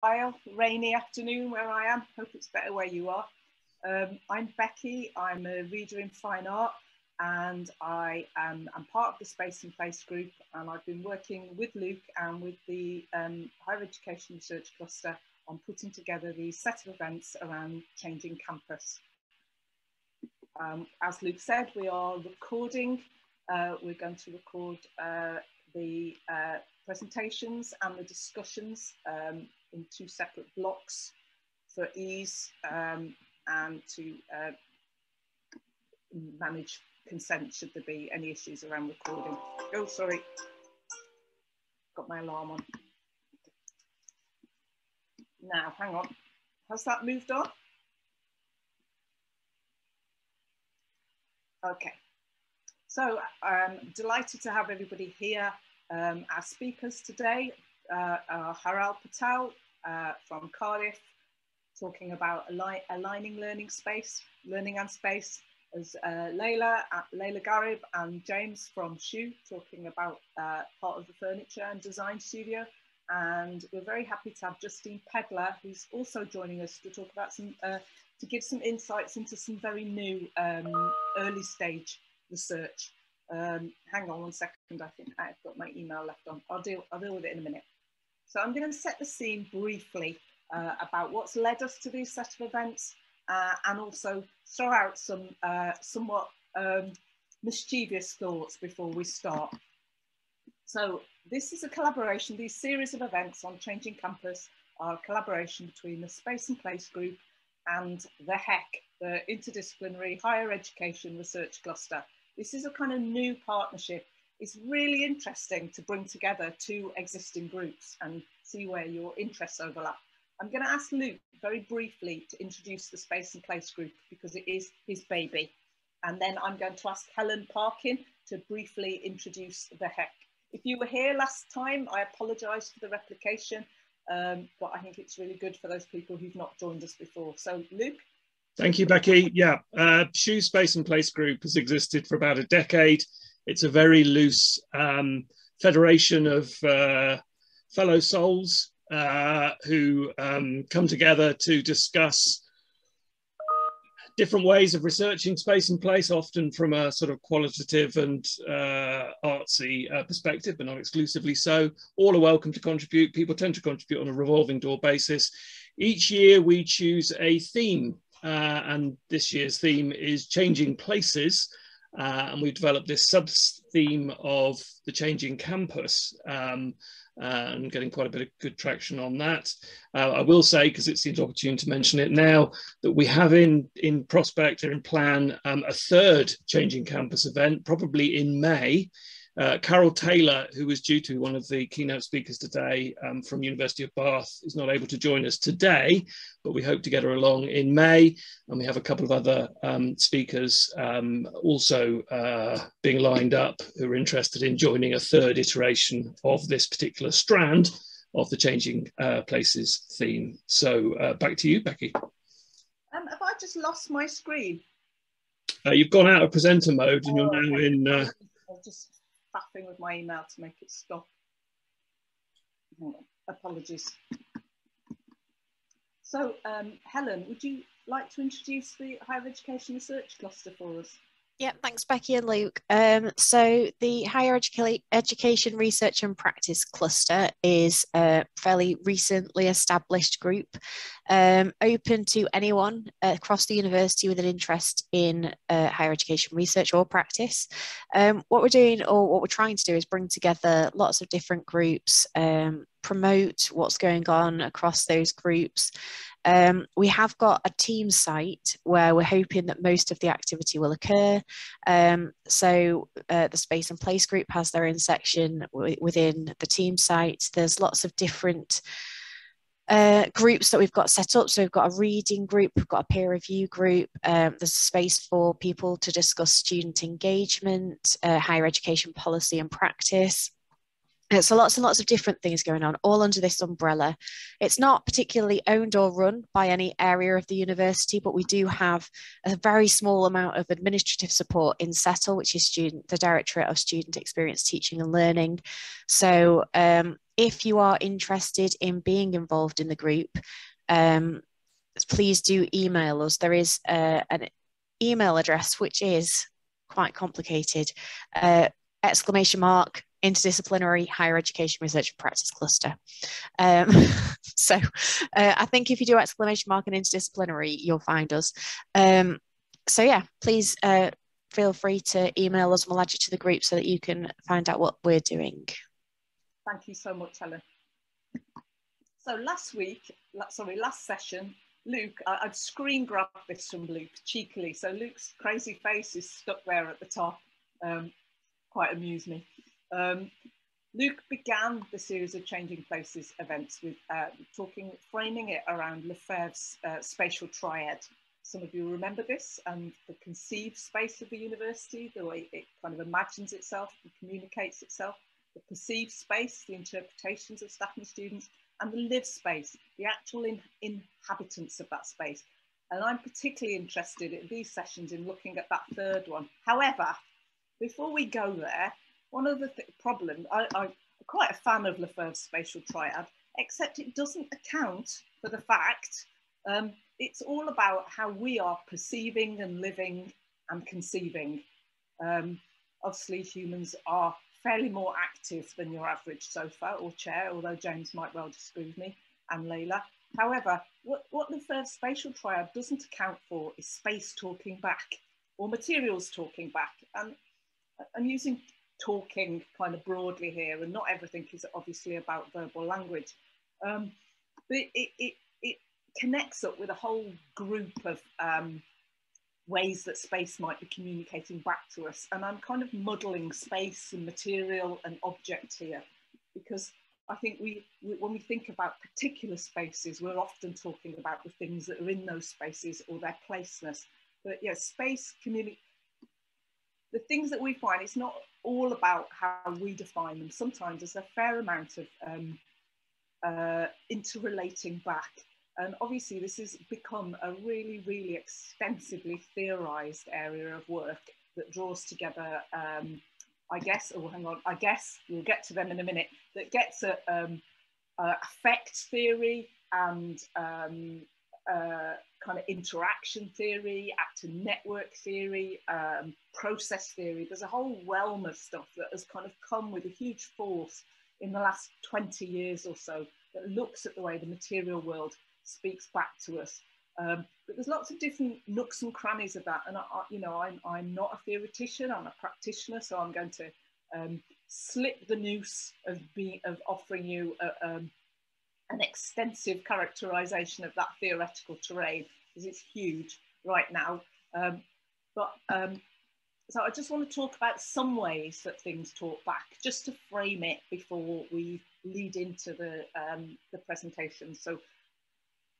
while, rainy afternoon where I am. Hope it's better where you are. Um, I'm Becky, I'm a reader in fine art and I am I'm part of the Space and Place group and I've been working with Luke and with the um, Higher Education Research Cluster on putting together these set of events around changing campus. Um, as Luke said, we are recording, uh, we're going to record uh, the uh, presentations and the discussions um, in two separate blocks for ease um, and to uh, manage consent should there be any issues around recording. Oh, sorry, got my alarm on. Now, hang on, has that moved on? Okay, so I'm um, delighted to have everybody here. Um, our speakers today uh, are Hiral Patel uh, from Cardiff, talking about align aligning learning space, learning and space, as uh, Layla, uh, Layla Garib and James from SHU talking about uh, part of the furniture and design studio. And we're very happy to have Justine Pedler, who's also joining us to talk about some uh, to give some insights into some very new um, early stage research. Um, hang on one second, I think I've got my email left on. I'll deal, I'll deal with it in a minute. So I'm going to set the scene briefly uh, about what's led us to these set of events uh, and also throw out some uh, somewhat um, mischievous thoughts before we start. So this is a collaboration, these series of events on Changing Campus are a collaboration between the Space and Place group and the HEC, the Interdisciplinary Higher Education Research Cluster. This is a kind of new partnership. It's really interesting to bring together two existing groups and see where your interests overlap. I'm going to ask Luke very briefly to introduce the Space and Place group because it is his baby. And then I'm going to ask Helen Parkin to briefly introduce the HEC. If you were here last time, I apologise for the replication um, but I think it's really good for those people who've not joined us before. So Luke? Thank you, Becky. Yeah, uh, SHU Space and Place Group has existed for about a decade. It's a very loose um, federation of uh, fellow souls uh, who um, come together to discuss different ways of researching space and place, often from a sort of qualitative and uh, artsy uh, perspective, but not exclusively so. All are welcome to contribute. People tend to contribute on a revolving door basis. Each year we choose a theme, uh, and this year's theme is changing places. Uh, and we've developed this sub theme of the changing campus. Um, uh, and getting quite a bit of good traction on that. Uh, I will say, because it seems opportune to mention it now, that we have in, in prospect or in plan um, a third Changing Campus event, probably in May, uh, Carol Taylor, who was due to be one of the keynote speakers today um, from University of Bath, is not able to join us today, but we hope to get her along in May. And we have a couple of other um, speakers um, also uh, being lined up who are interested in joining a third iteration of this particular strand of the Changing uh, Places theme. So uh, back to you, Becky. Um, have I just lost my screen? Uh, you've gone out of presenter mode and you're oh, now in... Uh, I'll just faffing with my email to make it stop. Apologies. So, um, Helen, would you like to introduce the Higher Education Research Cluster for us? Yeah, thanks, Becky and Luke. Um, so the Higher Educa Education Research and Practice Cluster is a fairly recently established group um, open to anyone across the university with an interest in uh, higher education research or practice. Um, what we're doing or what we're trying to do is bring together lots of different groups, um, promote what's going on across those groups, um, we have got a team site where we're hoping that most of the activity will occur. Um, so uh, the Space and Place group has their own section within the team site. There's lots of different uh, groups that we've got set up. So we've got a reading group, we've got a peer review group. Um, there's space for people to discuss student engagement, uh, higher education policy and practice. So lots and lots of different things going on, all under this umbrella. It's not particularly owned or run by any area of the university, but we do have a very small amount of administrative support in CETL, which is student, the Directorate of Student Experience Teaching and Learning. So um, if you are interested in being involved in the group, um, please do email us. There is uh, an email address which is quite complicated. Uh, exclamation mark interdisciplinary higher education research and practice cluster. Um, so uh, I think if you do exclamation mark and interdisciplinary, you'll find us. Um, so yeah, please uh, feel free to email us and we'll add you to the group so that you can find out what we're doing. Thank you so much, Helen. So last week, sorry, last session, Luke, I, would screen grabbed this from Luke cheekily. So Luke's crazy face is stuck there at the top. Um, quite amused me. Um, Luke began the series of Changing Places events with uh, talking, framing it around Lefebvre's uh, spatial triad. Some of you remember this and the conceived space of the university, the way it kind of imagines itself and communicates itself, the perceived space, the interpretations of staff and students, and the lived space, the actual in inhabitants of that space. And I'm particularly interested in these sessions in looking at that third one. However, before we go there, one of the th problems, I, I'm quite a fan of Lefebvre's spatial triad, except it doesn't account for the fact um, it's all about how we are perceiving and living and conceiving. Um, obviously, humans are fairly more active than your average sofa or chair, although James might well disagree with me, and Layla. However, what, what Lefebvre's spatial triad doesn't account for is space talking back or materials talking back. And I'm using talking kind of broadly here, and not everything is obviously about verbal language. Um, but it, it, it, connects up with a whole group of um, ways that space might be communicating back to us. And I'm kind of muddling space and material and object here because I think we, we, when we think about particular spaces, we're often talking about the things that are in those spaces or their placeness. But yeah, space, community, the things that we find, it's not all about how we define them. Sometimes there's a fair amount of um, uh, interrelating back. And obviously this has become a really, really extensively theorized area of work that draws together, um, I guess, oh, hang on, I guess we'll get to them in a minute, that gets at um, uh, affect theory and um, uh, kind of interaction theory, actor network theory, um, process theory. There's a whole realm of stuff that has kind of come with a huge force in the last 20 years or so that looks at the way the material world speaks back to us. Um, but there's lots of different nooks and crannies of that. And, I, I, you know, I'm, I'm not a theoretician, I'm a practitioner, so I'm going to um, slip the noose of, being, of offering you a, um, an extensive characterization of that theoretical terrain because it's huge right now. Um, but um, so I just want to talk about some ways that things talk back, just to frame it before we lead into the um, the presentation. So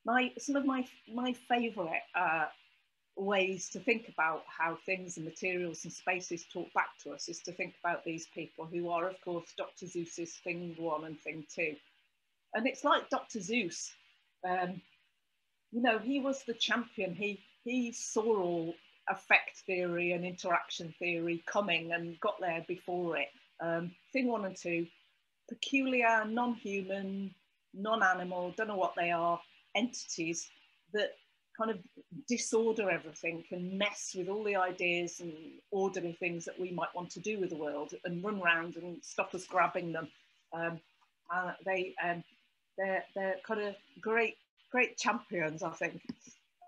my some of my my favourite uh, ways to think about how things and materials and spaces talk back to us is to think about these people who are, of course, Dr. Seuss's Thing One and Thing Two and it's like Dr. Seuss. Um, you know, he was the champion. He he saw all affect theory and interaction theory coming and got there before it. Um, thing one and two, peculiar, non-human, non-animal, don't know what they are, entities that kind of disorder everything and mess with all the ideas and orderly things that we might want to do with the world and run around and stop us grabbing them. Um, and they um, they're, they're kind of great, great champions, I think.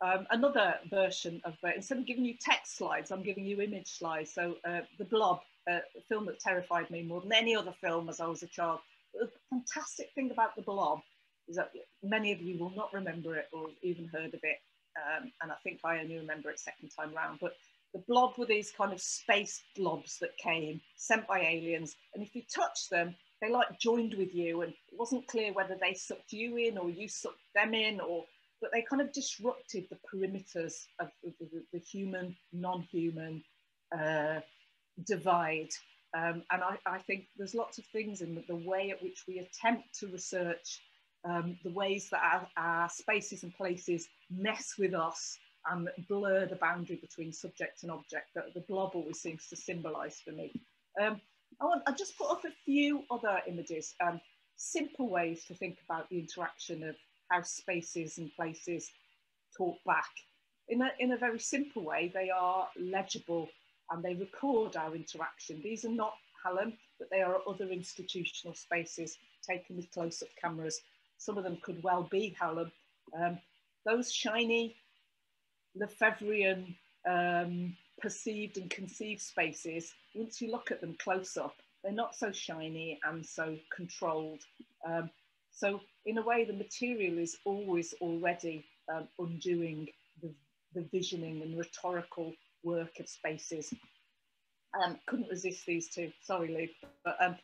Um, another version of, uh, instead of giving you text slides, I'm giving you image slides. So uh, The Blob, uh, a film that terrified me more than any other film as I was a child. The fantastic thing about The Blob is that many of you will not remember it or even heard of it. Um, and I think I only remember it second time round. But the blob were these kind of space blobs that came sent by aliens. And if you touch them, they like joined with you and it wasn't clear whether they sucked you in or you sucked them in or but they kind of disrupted the perimeters of the, the, human non-human uh, divide Um, and I, I, think there's lots of things in the, the way at which we attempt to research um, the ways that our, our, spaces and places mess with us and blur the boundary between subject and object that the blob always seems to symbolize for me. Um, I want I just put up a few other images, um, simple ways to think about the interaction of how spaces and places talk back. In a, in a very simple way, they are legible and they record our interaction. These are not Hallam, but they are other institutional spaces taken with close-up cameras. Some of them could well be Hallam. Um, those shiny Lefebvrean um, perceived and conceived spaces, once you look at them close up, they're not so shiny and so controlled. Um, so in a way, the material is always already um, undoing the, the visioning and rhetorical work of spaces. Um, couldn't resist these two, sorry Luke, but um,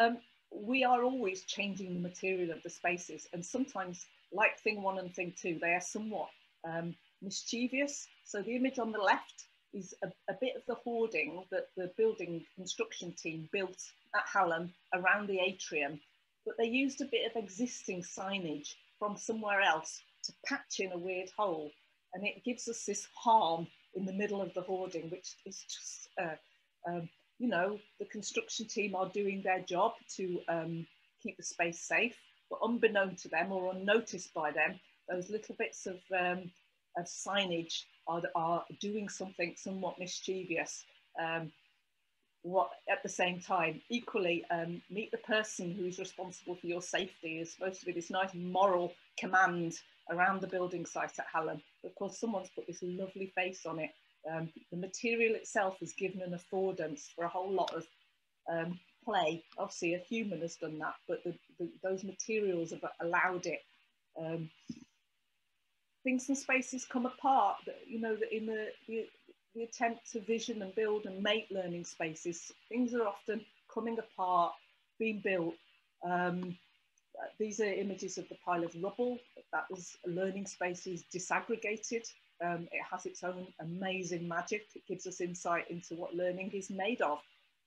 um, we are always changing the material of the spaces and sometimes like thing one and thing two, they are somewhat um, mischievous. So the image on the left is a, a, bit of the hoarding that the building construction team built at Hallam around the atrium, but they used a bit of existing signage from somewhere else to patch in a weird hole. And it gives us this harm in the middle of the hoarding, which is just, uh, um, you know, the construction team are doing their job to um, keep the space safe, but unbeknown to them or unnoticed by them, those little bits of, um, of signage are, are doing something somewhat mischievous. Um, what at the same time equally um, meet the person who is responsible for your safety is supposed to be this nice moral command around the building site at Hallam. Of course, someone's put this lovely face on it. Um, the material itself has given an affordance for a whole lot of um, play. Obviously, a human has done that, but the, the, those materials have allowed it. Um, things and spaces come apart. You know, that in the, the the attempt to vision and build and make learning spaces, things are often coming apart, being built. Um, these are images of the pile of rubble. That was learning spaces disaggregated. Um, it has its own amazing magic. It gives us insight into what learning is made of,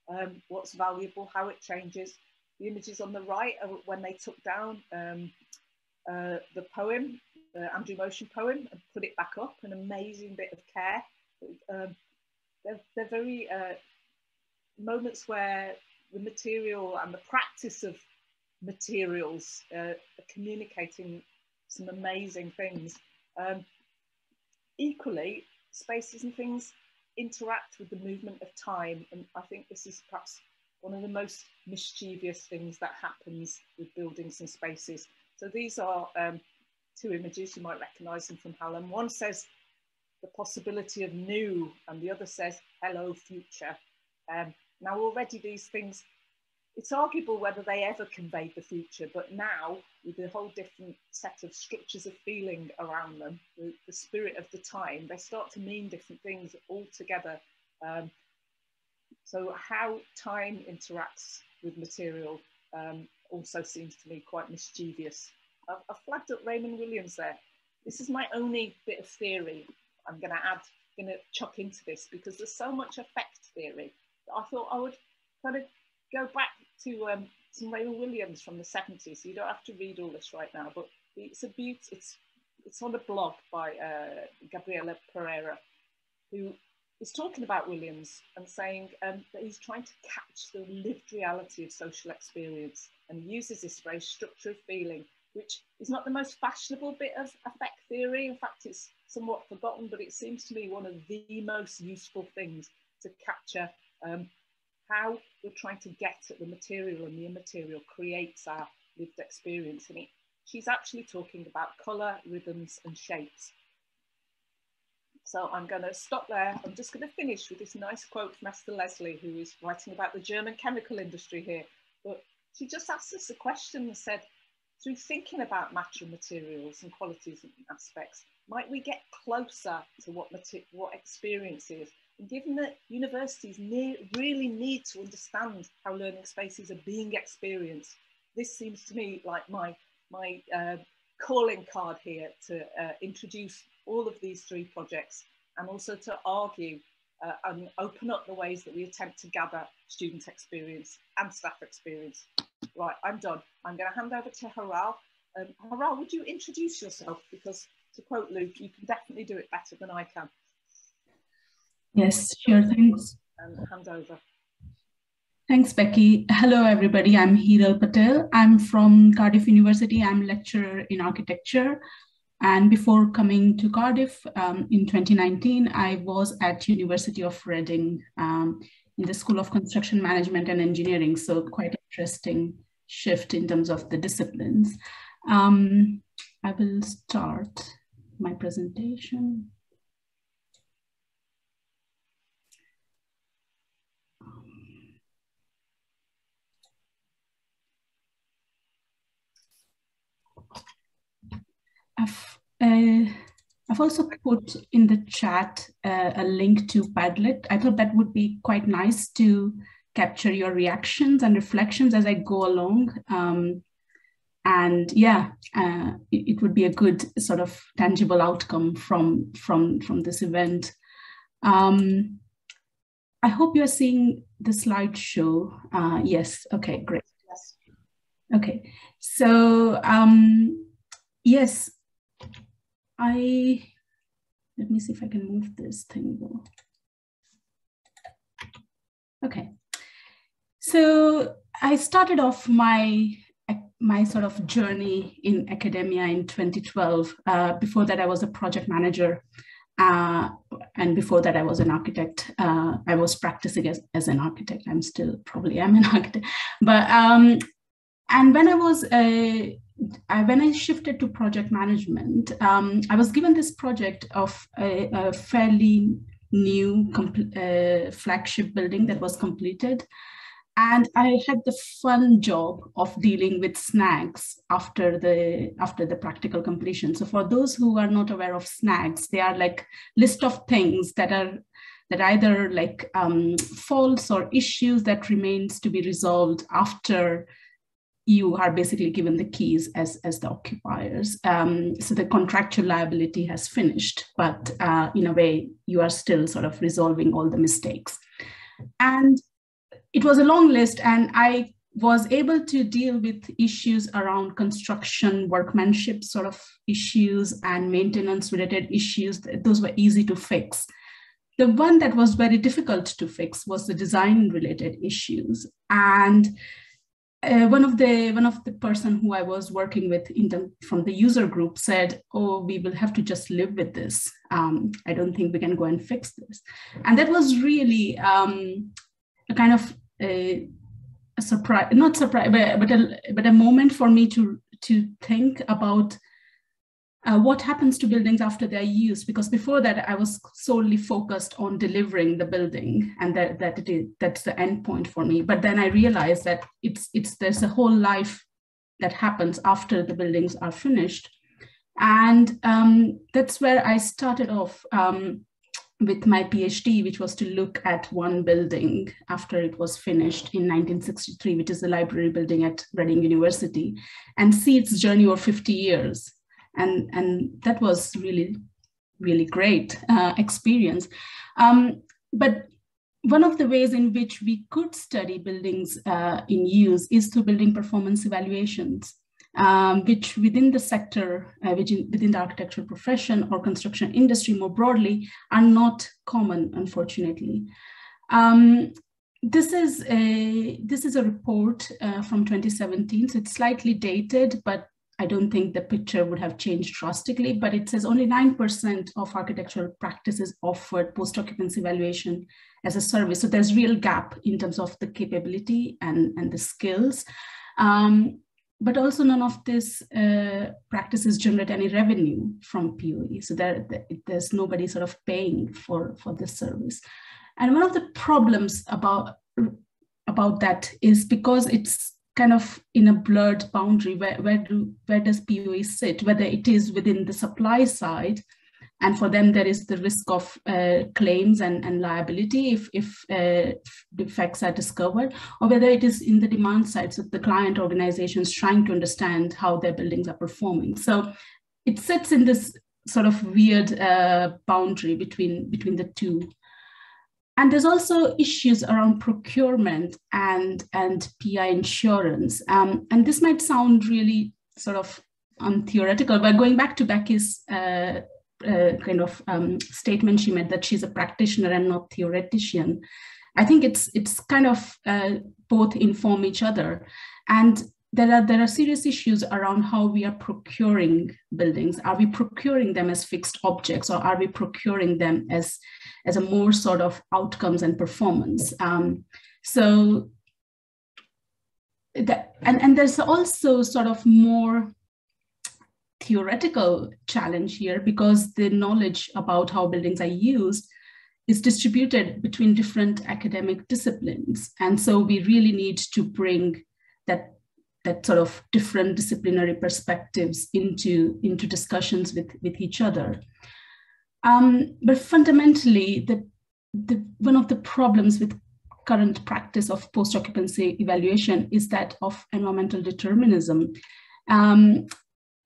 um, what's valuable, how it changes. The images on the right are when they took down um, uh, the poem, the Andrew Motion poem, and put it back up, an amazing bit of care. Um, they're, they're very uh, moments where the material and the practice of materials uh, communicating some amazing things. Um, equally, spaces and things interact with the movement of time, and I think this is perhaps one of the most mischievous things that happens with buildings and spaces. So these are um, two images, you might recognize them from Hallam. One says the possibility of new, and the other says hello future. Um, now already these things, it's arguable whether they ever conveyed the future, but now with a whole different set of structures of feeling around them, the, the spirit of the time, they start to mean different things altogether. Um, so how time interacts with material um, also seems to me quite mischievous. I've flagged up Raymond Williams there. This is my only bit of theory I'm going to add, going to chuck into this because there's so much affect theory that I thought I would kind of go back to um, some Raymond Williams from the 70s. So you don't have to read all this right now, but it's a beaut. It's it's on a blog by uh, Gabriela Pereira, who is talking about Williams and saying um, that he's trying to catch the lived reality of social experience and uses this phrase structure of feeling, which is not the most fashionable bit of affect theory. In fact, it's somewhat forgotten, but it seems to me one of the most useful things to capture um, how we're trying to get at the material and the immaterial creates our lived experience. And it, she's actually talking about colour, rhythms, and shapes. So I'm going to stop there. I'm just going to finish with this nice quote from Esther Leslie, who is writing about the German chemical industry here. But she just asked us a question and said, through thinking about matter and materials and qualities and aspects, might we get closer to what, what experience is? And given that universities need, really need to understand how learning spaces are being experienced, this seems to me like my, my uh, calling card here to uh, introduce all of these three projects and also to argue uh, and open up the ways that we attempt to gather student experience and staff experience. Right, I'm done. I'm going to hand over to Hiral. Um, Hiral, would you introduce yourself? Because to quote Luke, you can definitely do it better than I can. Yes, sure, thanks. And hand over. Thanks, Becky. Hello, everybody. I'm Hiral Patel. I'm from Cardiff University. I'm lecturer in architecture. And before coming to Cardiff um, in 2019, I was at University of Reading um, in the School of Construction Management and Engineering. So quite interesting shift in terms of the disciplines. Um, I will start my presentation. I've, uh, I've also put in the chat uh, a link to Padlet. I thought that would be quite nice to capture your reactions and reflections as I go along. Um, and yeah, uh, it, it, would be a good sort of tangible outcome from from from this event. Um, I hope you're seeing the slideshow. Uh, yes. Okay. Great. Yes. Okay. So um, yes, I, let me see if I can move this thing. Okay. So I started off my my sort of journey in academia in 2012. Uh, before that, I was a project manager. Uh, and before that, I was an architect. Uh, I was practicing as, as an architect. I'm still probably am an architect. But um, and when I was a I, when I shifted to project management, um, I was given this project of a, a fairly new uh, flagship building that was completed. And I had the fun job of dealing with snags after the after the practical completion. So for those who are not aware of snags, they are like list of things that are that either like um, faults or issues that remains to be resolved after you are basically given the keys as, as the occupiers. Um, so the contractual liability has finished, but uh, in a way, you are still sort of resolving all the mistakes. And it was a long list, and I was able to deal with issues around construction, workmanship sort of issues, and maintenance related issues. Those were easy to fix. The one that was very difficult to fix was the design related issues. And uh, one of the one of the person who I was working with the from the user group said, "Oh, we will have to just live with this. Um, I don't think we can go and fix this." And that was really um, a kind of a, a surprise, not surprise, but but a, but a moment for me to to think about uh, what happens to buildings after they're used because before that i was solely focused on delivering the building and that, that it is that's the end point for me. But then i realized that it's it's there's a whole life that happens after the buildings are finished. And um, that's where i started off. Um, with my phd which was to look at one building after it was finished in 1963 which is the library building at reading university and see its journey over 50 years. And and that was really really great uh, experience. Um, but one of the ways in which we could study buildings uh, in use is through building performance evaluations um, which within the sector, uh, which in, within the architectural profession or construction industry more broadly, are not common, unfortunately. Um, this is a this is a report uh, from 2017, so it's slightly dated, but I don't think the picture would have changed drastically, but it says only 9% of architectural practices offered post-occupancy evaluation as a service. So there's real gap in terms of the capability and, and the skills. Um, but also none of these uh, practices generate any revenue from POE. So there, there's nobody sort of paying for, for this service. And one of the problems about, about that is because it's kind of in a blurred boundary where, where do where does POE sit whether it is within the supply side and for them there is the risk of uh, claims and, and liability if, if uh, defects are discovered or whether it is in the demand side. So the client organizations trying to understand how their buildings are performing. So it sits in this sort of weird uh, boundary between between the two. And there's also issues around procurement and, and PI insurance. Um, and this might sound really sort of untheoretical, but going back to Becky's uh, kind of um, statement she made that she's a practitioner and not theoretician, I think it's it's kind of uh, both inform each other. And there are there are serious issues around how we are procuring buildings. Are we procuring them as fixed objects, or are we procuring them as as a more sort of outcomes and performance? Um, so that, and and there's also sort of more theoretical challenge here because the knowledge about how buildings are used is distributed between different academic disciplines. And so we really need to bring that that sort of different disciplinary perspectives into, into discussions with, with each other. Um, but fundamentally, the, the, one of the problems with current practice of post-occupancy evaluation is that of environmental determinism.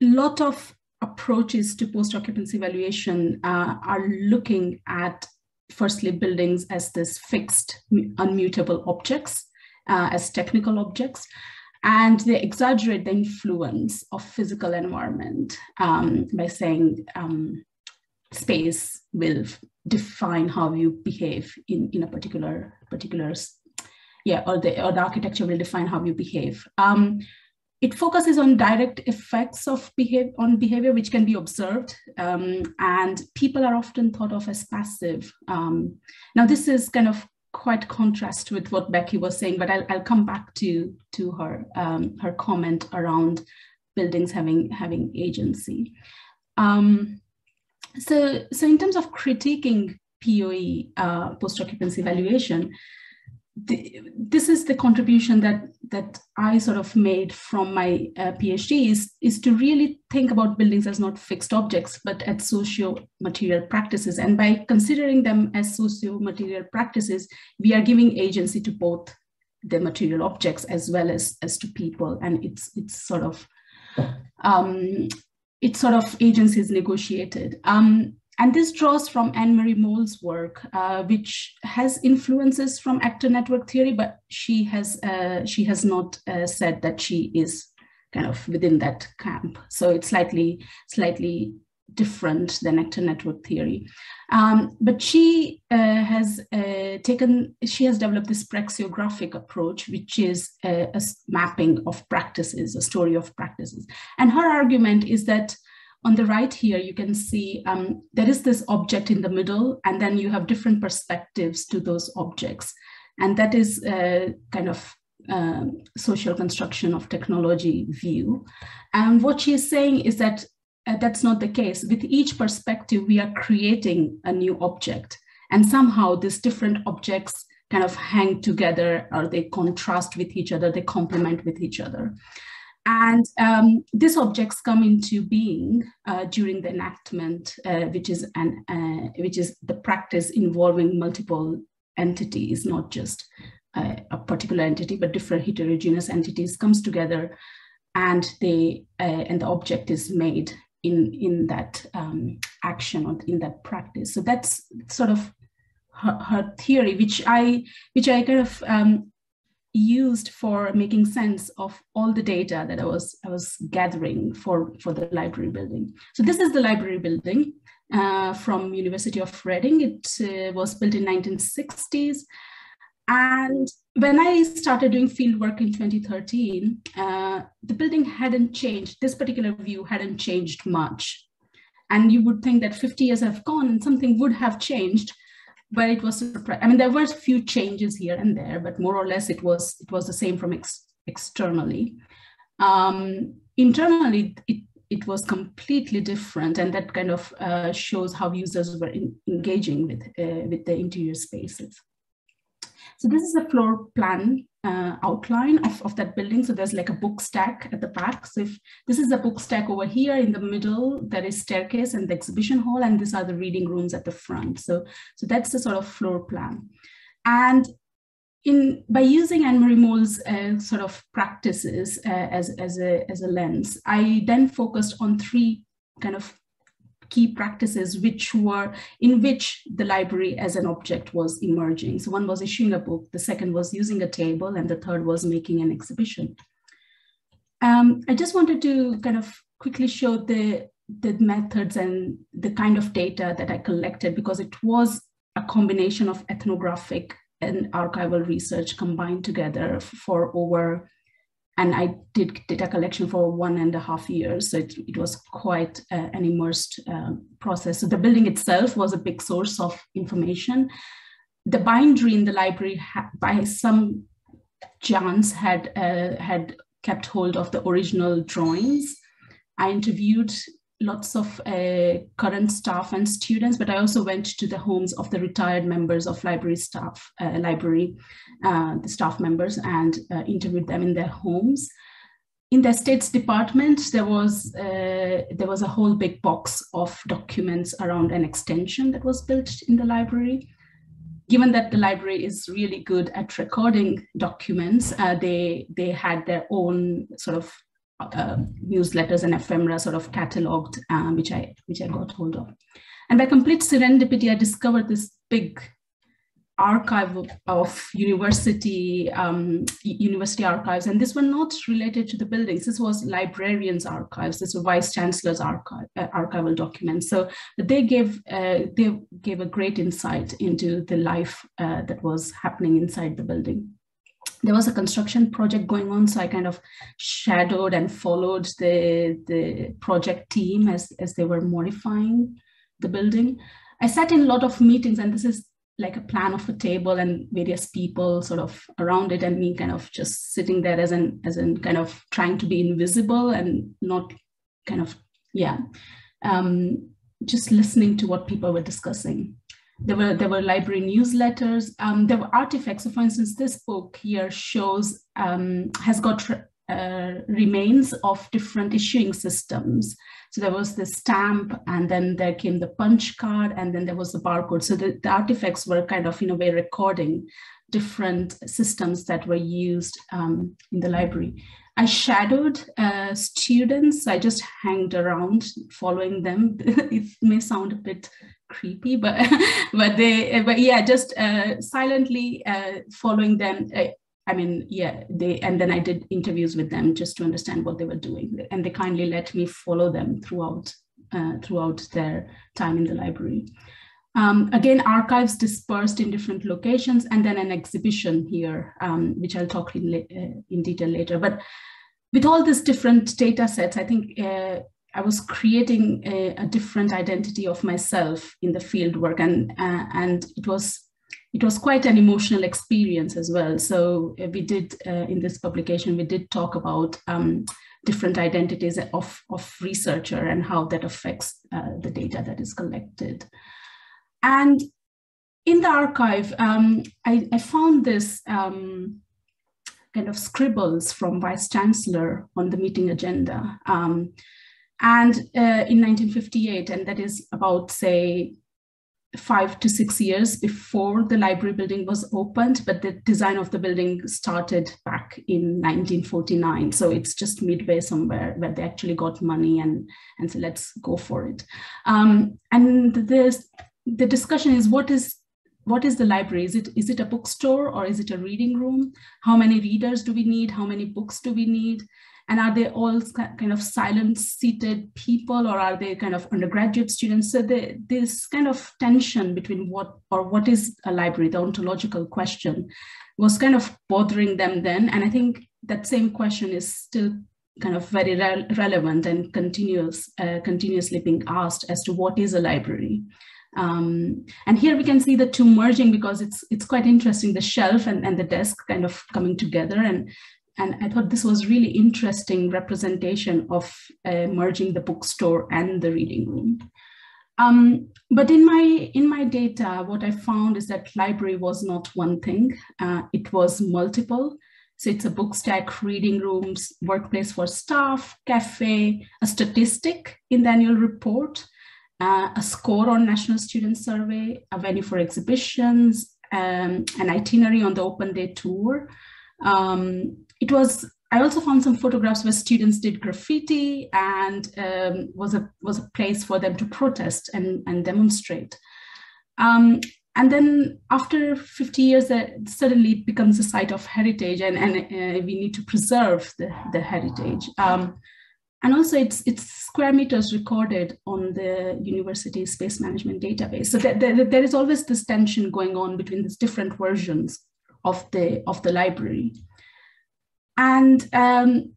A lot of approaches to post-occupancy evaluation uh, are looking at firstly buildings as this fixed, unmutable objects, uh, as technical objects, and they exaggerate the influence of physical environment um, by saying um, space will define how you behave in, in a particular particular yeah or the or the architecture will define how you behave. Um, it focuses on direct effects of behavior on behavior which can be observed um, and people are often thought of as passive um, now this is kind of quite contrast with what Becky was saying, but I'll, I'll come back to, to her, um, her comment around buildings having, having agency. Um, so, so in terms of critiquing POE, uh, post-occupancy evaluation, the, this is the contribution that that I sort of made from my uh, PhD is, is to really think about buildings as not fixed objects, but as socio-material practices. And by considering them as socio-material practices, we are giving agency to both the material objects as well as, as to people. And it's, it's sort of, um, it's sort of agency is negotiated. Um, and this draws from Annemarie Mol's work, uh, which has influences from actor network theory, but she has uh, she has not uh, said that she is kind of within that camp. So it's slightly slightly different than actor network theory. Um, but she uh, has uh, taken, she has developed this praxeographic approach, which is a, a mapping of practices, a story of practices. And her argument is that on the right here, you can see um, there is this object in the middle, and then you have different perspectives to those objects. And that is a kind of uh, social construction of technology view. And what she is saying is that uh, that's not the case. With each perspective, we are creating a new object. And somehow these different objects kind of hang together or they contrast with each other, they complement with each other. And um, these objects come into being uh, during the enactment, uh, which is an uh, which is the practice involving multiple entities, not just uh, a particular entity, but different heterogeneous entities comes together, and they uh, and the object is made in in that um, action or in that practice. So that's sort of her, her theory, which I which I kind of um, used for making sense of all the data that I was I was gathering for for the library building. So this is the library building uh, from University of Reading. It uh, was built in 1960s. And when I started doing field work in 2013, uh, the building hadn't changed. This particular view hadn't changed much. And you would think that 50 years have gone and something would have changed but it was I mean, there were a few changes here and there, but more or less it was it was the same from ex externally. Um, internally, it it was completely different, and that kind of uh, shows how users were in, engaging with uh, with the interior spaces. So this is a floor plan uh, outline of, of that building. So there's like a book stack at the back. So if this is a book stack over here in the middle, there is staircase and the exhibition hall, and these are the reading rooms at the front. So, so that's the sort of floor plan. And in by using Annemarie Mol's uh, sort of practices uh, as, as, a, as a lens, I then focused on three kind of key practices which were in which the library as an object was emerging. So one was issuing a book, the second was using a table, and the third was making an exhibition. Um, I just wanted to kind of quickly show the, the methods and the kind of data that I collected because it was a combination of ethnographic and archival research combined together for over and I did data collection for one and a half years. So it, it was quite uh, an immersed uh, process. So the building itself was a big source of information. The bindery in the library, by some chance, had uh, had kept hold of the original drawings. I interviewed lots of uh, current staff and students, but I also went to the homes of the retired members of library staff, uh, library, uh, the staff members, and uh, interviewed them in their homes. In the States department, there was uh, there was a whole big box of documents around an extension that was built in the library. Given that the library is really good at recording documents, uh, they they had their own sort of uh, newsletters and ephemera sort of cataloged, um, which I which I got hold of. And by complete serendipity, I discovered this big archive of, university um, university archives, and this were not related to the buildings. This was librarians' archives. This was vice chancellor's archive, uh, archival documents. So they gave uh, they gave a great insight into the life uh, that was happening inside the building there was a construction project going on so i kind of shadowed and followed the the project team as as they were modifying the building. I sat in a lot of meetings and this is like a plan of a table and various people sort of around it and me kind of just sitting there as an as in kind of trying to be invisible and not kind of yeah um, just listening to what people were discussing there were there were library newsletters. Um, there were artifacts. So, for instance, this book here shows um, has got uh, remains of different issuing systems. So there was the stamp, and then there came the punch card, and then there was the barcode. So the, the artifacts were kind of in a way recording different systems that were used um, in the library. I shadowed uh, students. I just hanged around following them. it may sound a bit creepy, but but they but yeah, just uh, silently uh, following them. Uh, I mean, yeah, they and then I did interviews with them just to understand what they were doing, and they kindly let me follow them throughout uh, throughout their time in the library. Um, again, archives dispersed in different locations, and then an exhibition here, um, which I'll talk in, uh, in detail later. But with all these different data sets, I think uh, I was creating a, a, different identity of myself in the field work, and uh, and it was it was quite an emotional experience as well. So uh, we did uh, in this publication we did talk about um, different identities of of researcher and how that affects uh, the data that is collected, and in the archive um, I, I, found this. Um, kind of scribbles from vice chancellor on the meeting agenda um, and uh, in 1958, and that is about, say, five to six years before the library building was opened, but the design of the building started back in 1949. So it's just midway somewhere where they actually got money and, and so let's go for it. Um, and this, the discussion is what is what is the library? Is it is it a bookstore or is it a reading room? How many readers do we need? How many books do we need? And are they all kind of silent seated people or are they kind of undergraduate students? So this kind of tension between what or what is a library the ontological question was kind of bothering them then. And i think that same question is still kind of very re relevant and continuous uh, continuously being asked as to what is a library. Um, and here we can see the two merging because it's it's quite interesting the shelf and, and the desk kind of coming together. And and I thought this was really interesting representation of uh, merging the bookstore and the reading room. Um, but in my in my data, what I found is that library was not one thing; uh, it was multiple. So it's a book stack, reading rooms, workplace for staff, cafe, a statistic in the annual report, uh, a score on National Student Survey, a venue for exhibitions, um, an itinerary on the open day tour, um, it was I also found some photographs where students did graffiti and um, was a was a place for them to protest and, and demonstrate. Um, and then after 50 years, uh, suddenly it becomes a site of heritage and, and uh, we need to preserve the, the heritage. Um, and also it's, it's square meters recorded on the university space management database. So there is always this tension going on between these different versions of the, of the library. And um,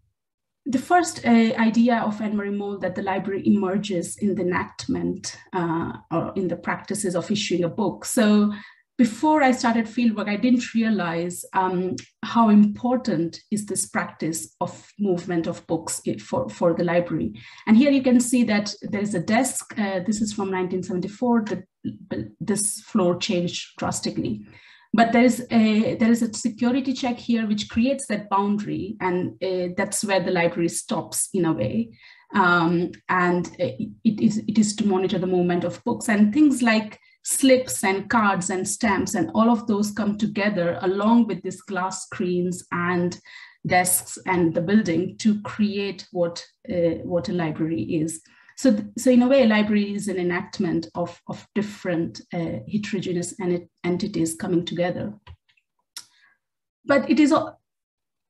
the first uh, idea of Annemarie Mol that the library emerges in the enactment uh, or in the practices of issuing a book. So before I started fieldwork, I didn't realize um, how important is this practice of movement of books for, for the library. And here you can see that there is a desk. Uh, this is from 1974. The, this floor changed drastically but there is a there is a security check here which creates that boundary and uh, that's where the library stops in a way. Um, and uh, it is it is to monitor the movement of books and things like slips and cards and stamps and all of those come together along with these glass screens and desks and the building to create what uh, what a library is so, so in a way, a library is an enactment of, of different uh, heterogeneous entities coming together. But it is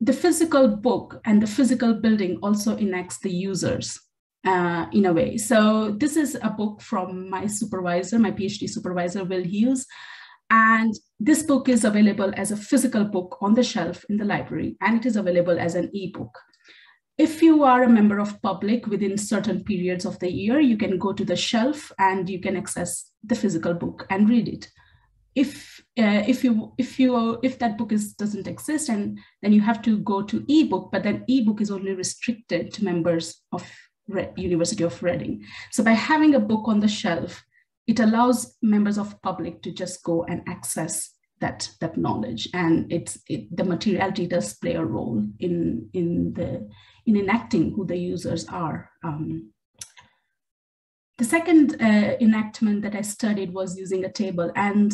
the physical book and the physical building also enacts the users uh, in a way. So this is a book from my supervisor, my PhD supervisor, Will Hughes. And this book is available as a physical book on the shelf in the library, and it is available as an ebook. If you are a member of public within certain periods of the year, you can go to the shelf and you can access the physical book and read it. If uh, if you if you if that book is doesn't exist and then you have to go to ebook, but then ebook is only restricted to members of Re University of Reading. So by having a book on the shelf, it allows members of public to just go and access that that knowledge and it's it, the materiality does play a role in in the in enacting who the users are. Um, the second uh, enactment that I studied was using a table and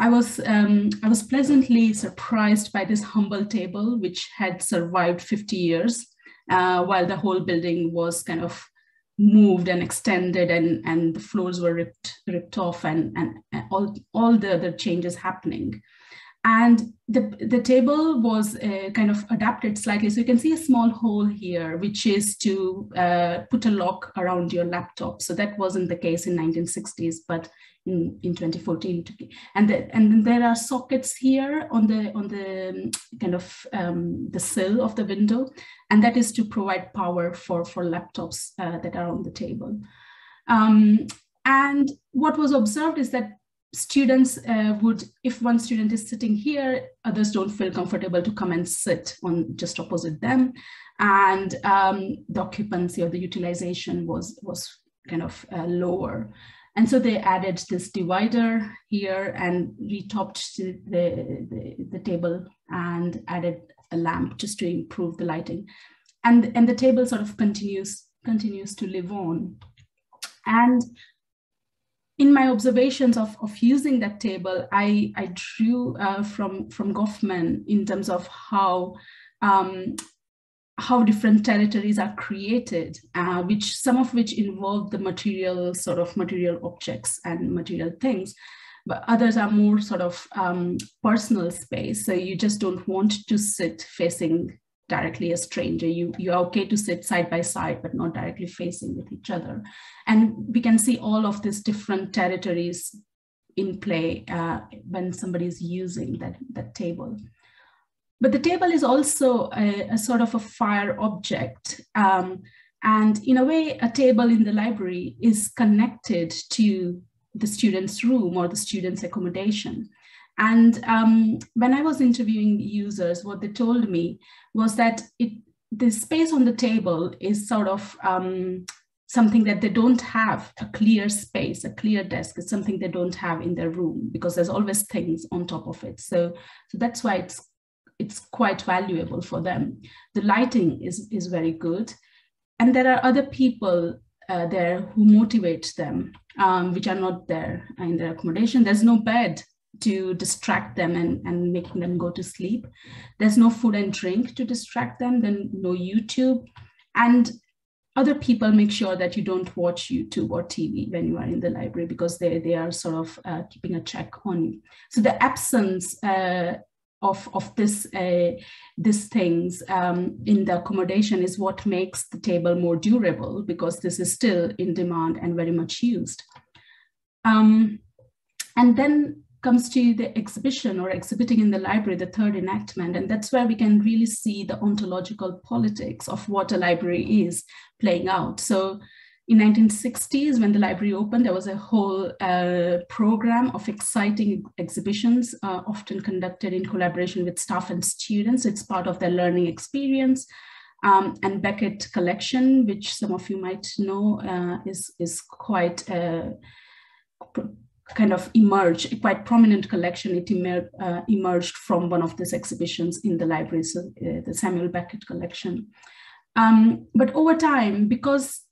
I was, um, I was pleasantly surprised by this humble table, which had survived 50 years, uh, while the whole building was kind of moved and extended and, and the floors were ripped, ripped off and, and all, all the other changes happening. And the, the table was uh, kind of adapted slightly. So you can see a small hole here, which is to uh, put a lock around your laptop. So that wasn't the case in 1960s, but in, in 2014. And, the, and then there are sockets here on the, on the kind of um, the sill of the window. And that is to provide power for, for laptops uh, that are on the table. Um, and what was observed is that students uh, would, if one student is sitting here, others don't feel comfortable to come and sit on just opposite them. And um, the occupancy or the utilization was, was kind of uh, lower. And so they added this divider here and retopped the, the, the, table and added a lamp just to improve the lighting. And, and the table sort of continues, continues to live on. And in my observations of, of using that table, I, I drew uh, from, from Goffman in terms of how, um, how different territories are created, uh, which some of which involve the material sort of material objects and material things, but others are more sort of um, personal space. So you just don't want to sit facing directly a stranger. You, you're okay to sit side by side, but not directly facing with each other. And we can see all of these different territories in play uh, when somebody is using that, that table. But the table is also a, a sort of a fire object. Um, and in a way, a table in the library is connected to the student's room or the student's accommodation. And um, when I was interviewing users, what they told me was that it, the space on the table is sort of um, something that they don't have a clear space, a clear desk. It's something they don't have in their room because there's always things on top of it. So, so that's why it's it's quite valuable for them. The lighting is is very good, and there are other people uh, there who motivate them, um, which are not there in their accommodation. There's no bed to distract them and, and making them go to sleep. There's no food and drink to distract them, then no YouTube. And other people make sure that you don't watch YouTube or TV when you are in the library because they, they are sort of uh, keeping a check on you. So the absence uh, of, of this uh, these things um, in the accommodation is what makes the table more durable because this is still in demand and very much used. Um, and then comes to the exhibition or exhibiting in the library, the third enactment. And that's where we can really see the ontological politics of what a library is playing out. So in 1960s, when the library opened, there was a whole uh, program of exciting exhibitions, uh, often conducted in collaboration with staff and students. It's part of their learning experience. Um, and Beckett Collection, which some of you might know, uh, is, is quite uh, kind of emerged, a quite prominent collection. It emer uh, emerged from one of these exhibitions in the library, so uh, the Samuel Beckett collection. Um, but over time, because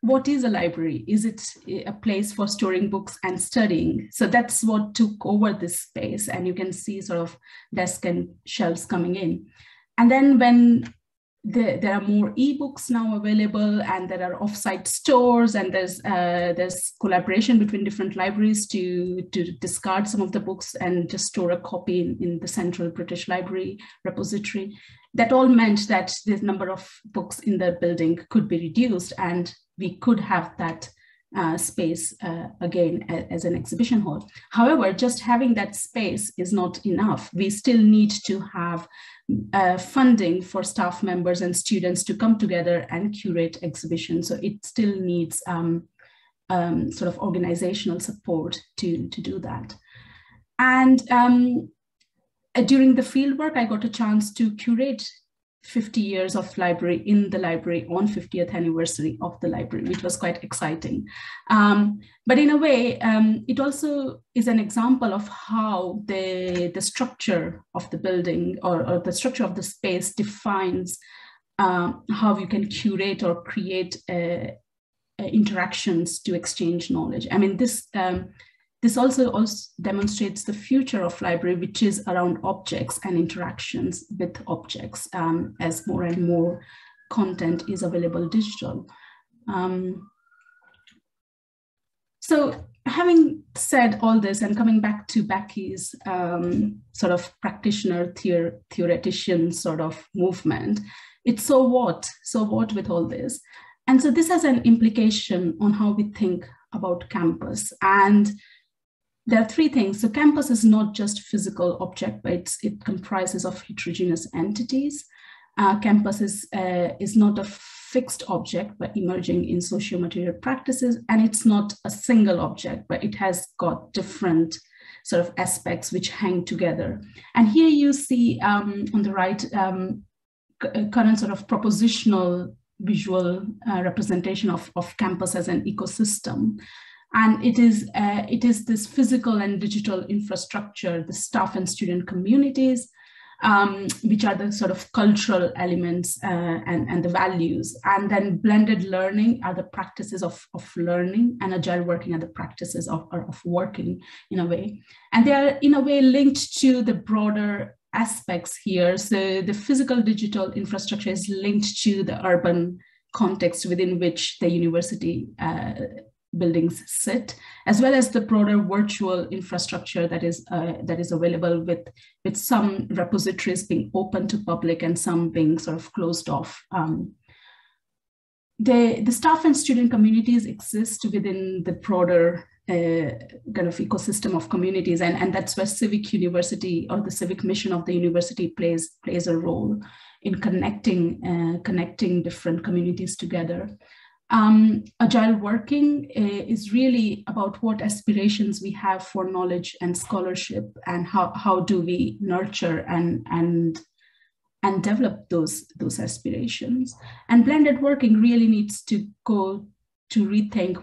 what is a library? Is it a place for storing books and studying? So that's what took over this space, and you can see sort of desk and shelves coming in. And then when the, there are more ebooks now available and there are offsite stores and there's uh, there's collaboration between different libraries to to discard some of the books and just store a copy in, in the central british library repository that all meant that the number of books in the building could be reduced and we could have that uh, space uh, again as an exhibition hall. However, just having that space is not enough. We still need to have uh, funding for staff members and students to come together and curate exhibitions. So it still needs um, um, sort of organizational support to, to do that. And um, uh, during the fieldwork, I got a chance to curate 50 years of library in the library on 50th anniversary of the library, which was quite exciting. Um, but in a way, um, it also is an example of how the, the structure of the building or, or the structure of the space defines um, how you can curate or create uh, uh, interactions to exchange knowledge. I mean, this um, this also, also demonstrates the future of library, which is around objects and interactions with objects um, as more and more content is available digital. Um, so having said all this and coming back to Becky's um, sort of practitioner theor theoretician sort of movement, it's so what? So what with all this? And so this has an implication on how we think about campus. And there are three things. So campus is not just physical object, but it comprises of heterogeneous entities. Uh, campus is, uh, is not a fixed object, but emerging in socio-material practices. And it's not a single object, but it has got different sort of aspects which hang together. And here you see um, on the right, um, uh, current sort of propositional visual uh, representation of, of campus as an ecosystem. And it is, uh, it is this physical and digital infrastructure, the staff and student communities, um, which are the sort of cultural elements uh, and, and the values. And then blended learning are the practices of, of learning and agile working are the practices of, of working in a way. And they are in a way linked to the broader aspects here. So the physical digital infrastructure is linked to the urban context within which the university uh, buildings sit, as well as the broader virtual infrastructure that is uh, that is available with with some repositories being open to public and some being sort of closed off. Um, the, the staff and student communities exist within the broader uh, kind of ecosystem of communities, and, and that's where civic university or the civic mission of the university plays plays a role in connecting uh, connecting different communities together. Um, agile working uh, is really about what aspirations we have for knowledge and scholarship and how, how do we nurture and, and, and develop those, those aspirations. And blended working really needs to go to rethink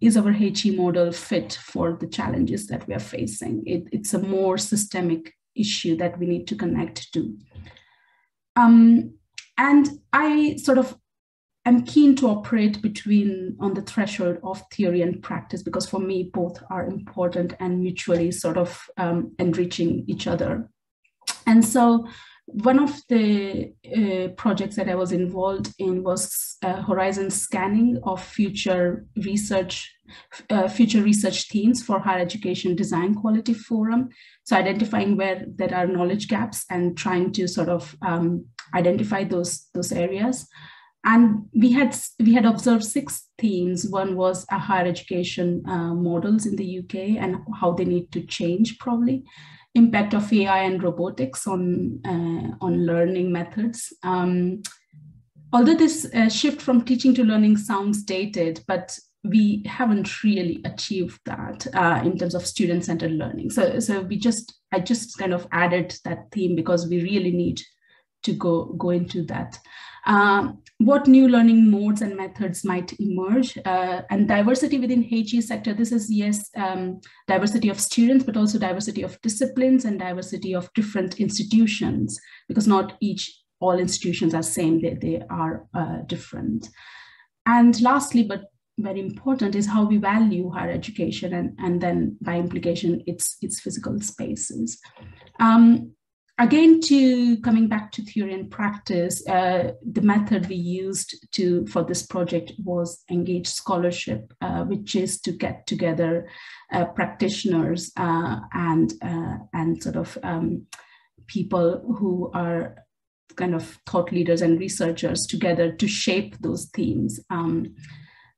is our HE model fit for the challenges that we are facing? It, it's a more systemic issue that we need to connect to. Um, and I sort of am keen to operate between on the threshold of theory and practice because for me both are important and mutually sort of um, enriching each other. And so one of the uh, projects that I was involved in was uh, horizon scanning of future research, uh, future research themes for higher education design quality forum. So identifying where there are knowledge gaps and trying to sort of um, identify those, those areas. And we had we had observed six themes. One was a higher education uh, models in the UK and how they need to change probably impact of AI and robotics on, uh, on learning methods. Um, although this uh, shift from teaching to learning sounds dated, but we haven't really achieved that uh, in terms of student-centered learning. So, so we just, I just kind of added that theme because we really need to go, go into that. Um, what new learning modes and methods might emerge uh, and diversity within HE sector. This is yes, um, diversity of students, but also diversity of disciplines and diversity of different institutions, because not each, all institutions are same, they, they are uh, different. And lastly, but very important is how we value higher education and, and then by implication, its, its physical spaces. Um, again to coming back to theory and practice uh, the method we used to for this project was engage scholarship uh, which is to get together uh, practitioners uh, and uh, and sort of um, people who are kind of thought leaders and researchers together to shape those themes. Um,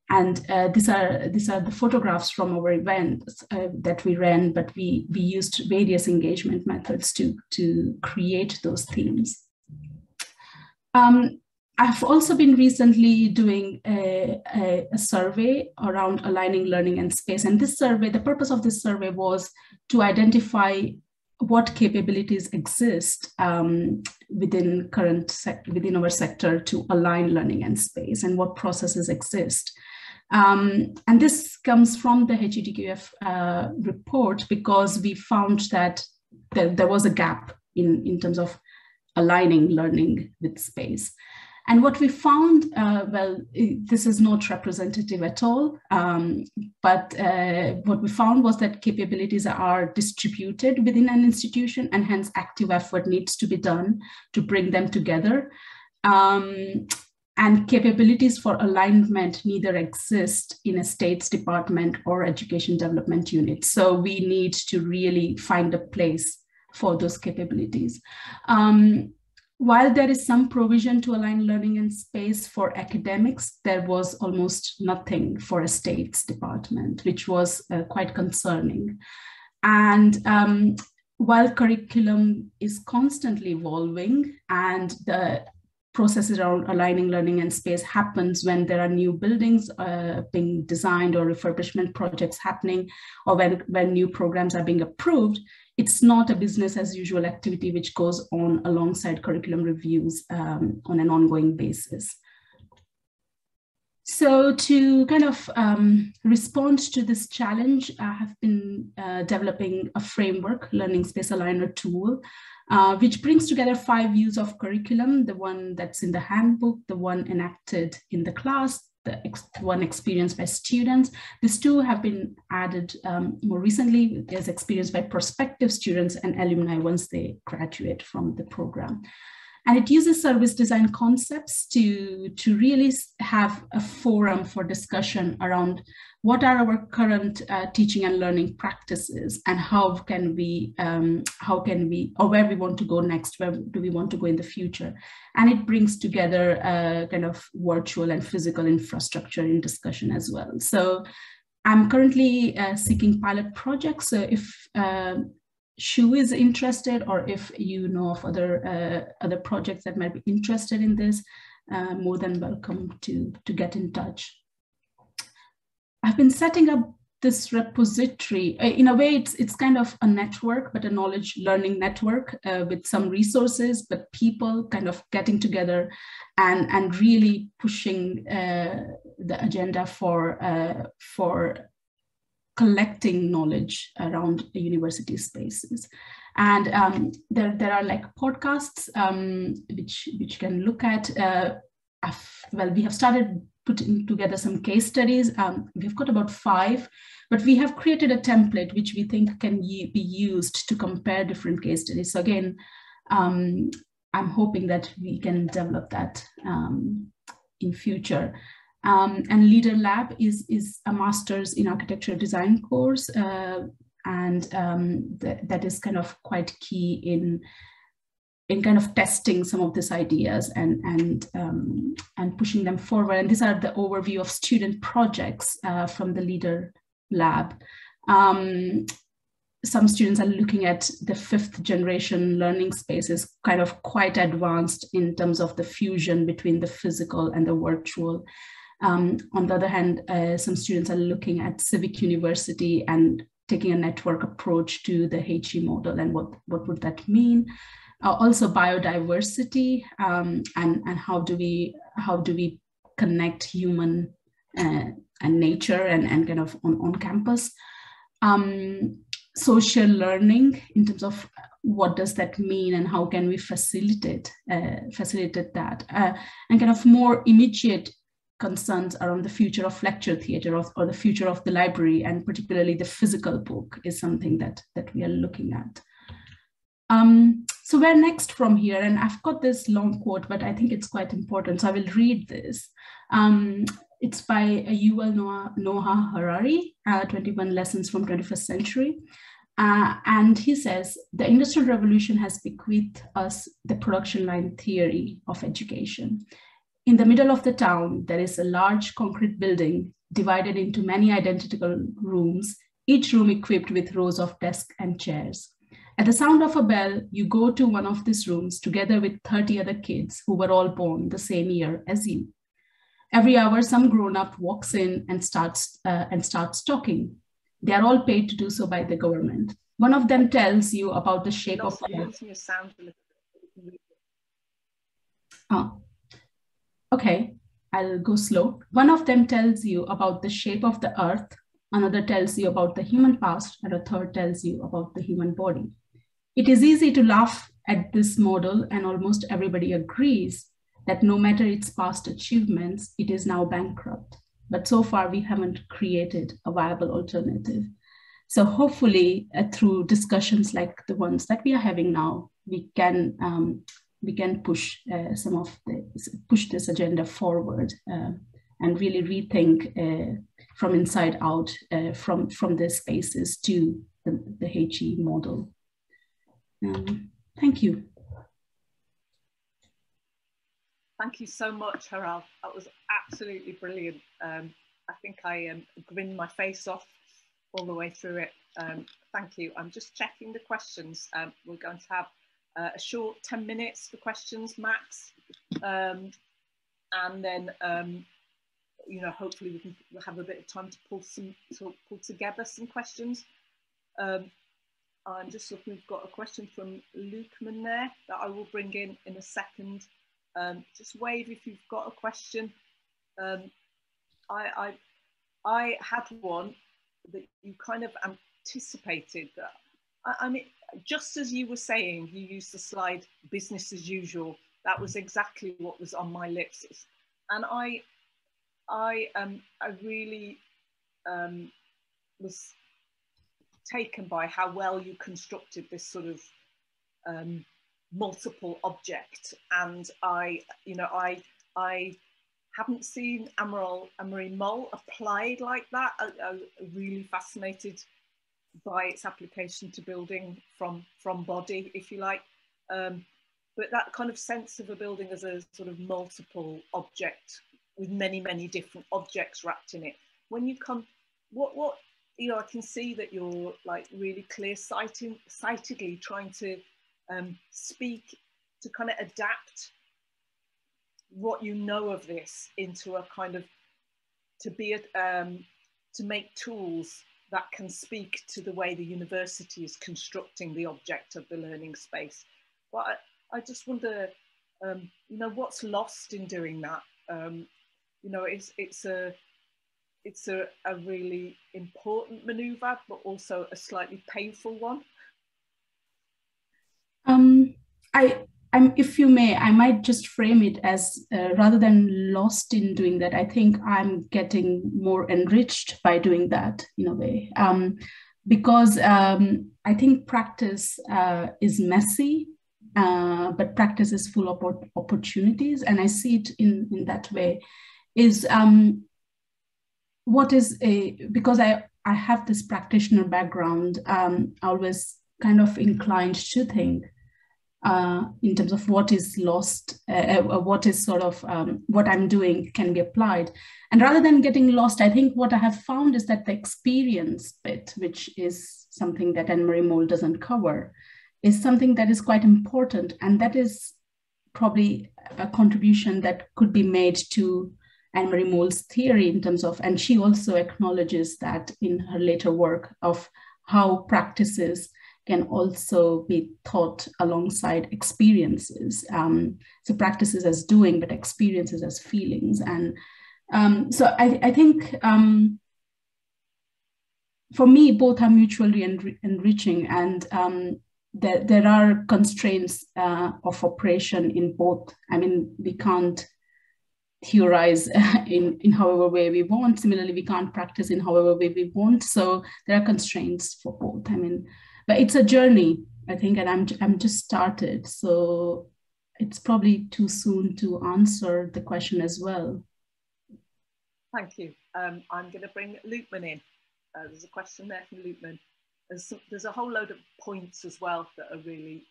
and uh, these are these are the photographs from our events uh, that we ran, but we we used various engagement methods to to create those themes. Um, I've also been recently doing a, a, a, survey around aligning learning and space. And this survey, the purpose of this survey was to identify what capabilities exist um, within current within our sector to align learning and space and what processes exist. Um, and this comes from the HEDQF uh, report because we found that there, there was a gap in, in terms of aligning learning with space. And what we found, uh, well, this is not representative at all, um, but uh, what we found was that capabilities are distributed within an institution and hence active effort needs to be done to bring them together. Um, and capabilities for alignment neither exist in a state's department or education development unit. So we need to really find a place for those capabilities. Um, while there is some provision to align learning and space for academics, there was almost nothing for a state's department, which was uh, quite concerning. And um, while curriculum is constantly evolving and the processes around aligning learning and space happens when there are new buildings uh, being designed or refurbishment projects happening or when, when new programs are being approved. It's not a business as usual activity which goes on alongside curriculum reviews um, on an ongoing basis. So to kind of um, respond to this challenge, I have been uh, developing a framework, learning space aligner tool, uh, which brings together five views of curriculum, the one that's in the handbook, the one enacted in the class, the ex one experienced by students. These two have been added um, more recently as experienced by prospective students and alumni once they graduate from the program. And it uses service design concepts to, to really have a forum for discussion around what are our current uh, teaching and learning practices and how can we, um, how can we, or where we want to go next, where do we want to go in the future. And it brings together a kind of virtual and physical infrastructure in discussion as well. So I'm currently uh, seeking pilot projects. So if uh, SHU is interested or if you know of other uh, other projects that might be interested in this, uh, more than welcome to, to get in touch. I've been setting up this repository. Uh, in a way, it's, it's kind of a network, but a knowledge learning network uh, with some resources, but people kind of getting together and, and really pushing uh, the agenda for, uh, for collecting knowledge around the university spaces. And um, there, there are like podcasts um, which, which you can look at. Uh, well, we have started putting together some case studies. Um, we've got about five, but we have created a template which we think can be used to compare different case studies. So again, um, I'm hoping that we can develop that um, in future. Um, and Leader Lab is, is a master's in architecture design course, uh, and um, th that is kind of quite key in in kind of testing some of these ideas and and um, and pushing them forward. And these are the overview of student projects uh, from the Leader Lab. Um, some students are looking at the fifth generation learning spaces, kind of quite advanced in terms of the fusion between the physical and the virtual. Um, on the other hand, uh, some students are looking at civic university and taking a network approach to the HE model and what, what would that mean. Uh, also biodiversity um, and, and how do we how do we connect human uh, and nature and, and kind of on, on campus. Um, social learning in terms of what does that mean and how can we facilitate uh, facilitate that uh, and kind of more immediate concerns around the future of lecture theatre or, or, the future of the library and particularly the physical book is something that that we are looking at um, so where next from here and i've got this long quote but i think it's quite important so i will read this um, it's by Yuval Noah, Noah Harari, uh, 21 Lessons from 21st Century. Uh, and he says, the Industrial Revolution has bequeathed us the production line theory of education. In the middle of the town, there is a large concrete building divided into many identical rooms, each room equipped with rows of desks and chairs. At the sound of a bell, you go to one of these rooms together with 30 other kids who were all born the same year as you. Every hour, some grown-up walks in and starts uh, and starts talking. They are all paid to do so by the government. One of them tells you about the shape of the Oh, Okay, I'll go slow. One of them tells you about the shape of the earth, another tells you about the human past, and a third tells you about the human body. It is easy to laugh at this model, and almost everybody agrees that no matter its past achievements, it is now bankrupt. But so far, we haven't created a viable alternative. So hopefully, uh, through discussions like the ones that we are having now, we can um, we can push uh, some of the push this agenda forward uh, and really rethink uh, from inside out uh, from from the spaces to the, the HE model. Um, thank you. Thank you so much, Hiral. That was absolutely brilliant. Um, I think I um, grinned my face off all the way through it. Um, thank you. I'm just checking the questions. Um, we're going to have uh, a short 10 minutes for questions max. Um, and then, um, you know, hopefully we can have a bit of time to pull some, to pull together some questions. I'm just looking, we've got a question from Lukeman there that I will bring in in a second. Um, just wave if you've got a question. Um, I, I, I had one that you kind of anticipated that I, mean, just as you were saying, you used the slide business as usual. That was exactly what was on my lips. And I, I, um, I really um, was taken by how well you constructed this sort of um, multiple object. And I, you know, I, I haven't seen Amaral Annemarie Mol applied like that. I, I really fascinated by its application to building from from body, if you like. Um, but that kind of sense of a building as a sort of multiple object with many, many different objects wrapped in it. When you come, what, what, you know, I can see that you're like really clear sighting, sightedly trying to um, speak, to kind of adapt what you know of this into a kind of, to be, a, um, to make tools that can speak to the way the university is constructing the object of the learning space. But I, I just wonder, um, you know, what's lost in doing that? Um, you know, it's, it's a, it's a, a really important maneuver, but also a slightly painful one. Um, I, I'm, if you may, I might just frame it as uh, rather than lost in doing that, I think I'm getting more enriched by doing that in a way. Um, because um, I think practice uh, is messy, uh, but practice is full of opportunities. And I see it in, in that way is um, what is a, because I, I have this practitioner background, um, always kind of inclined to think uh, in terms of what is lost, uh, uh, what is sort of um, what I'm doing can be applied. And rather than getting lost, I think what I have found is that the experience bit, which is something that Annemarie Mol doesn't cover, is something that is quite important. And that is probably a contribution that could be made to Annemarie Mol's theory in terms of, and she also acknowledges that in her later work of how practices can also be taught alongside experiences. Um, so practices as doing, but experiences as feelings. And um, so I, I think um, for me, both are mutually enri enriching and um, there, there are constraints uh, of operation in both. I mean, we can't theorize in, in however way we want. Similarly, we can't practice in however way we want. So there are constraints for both. I mean, but it's a journey i think and i'm i'm just started so it's probably too soon to answer the question as well thank you um, i'm going to bring Lukman in uh, there's a question there from Lukman there's, there's a whole load of points as well that are really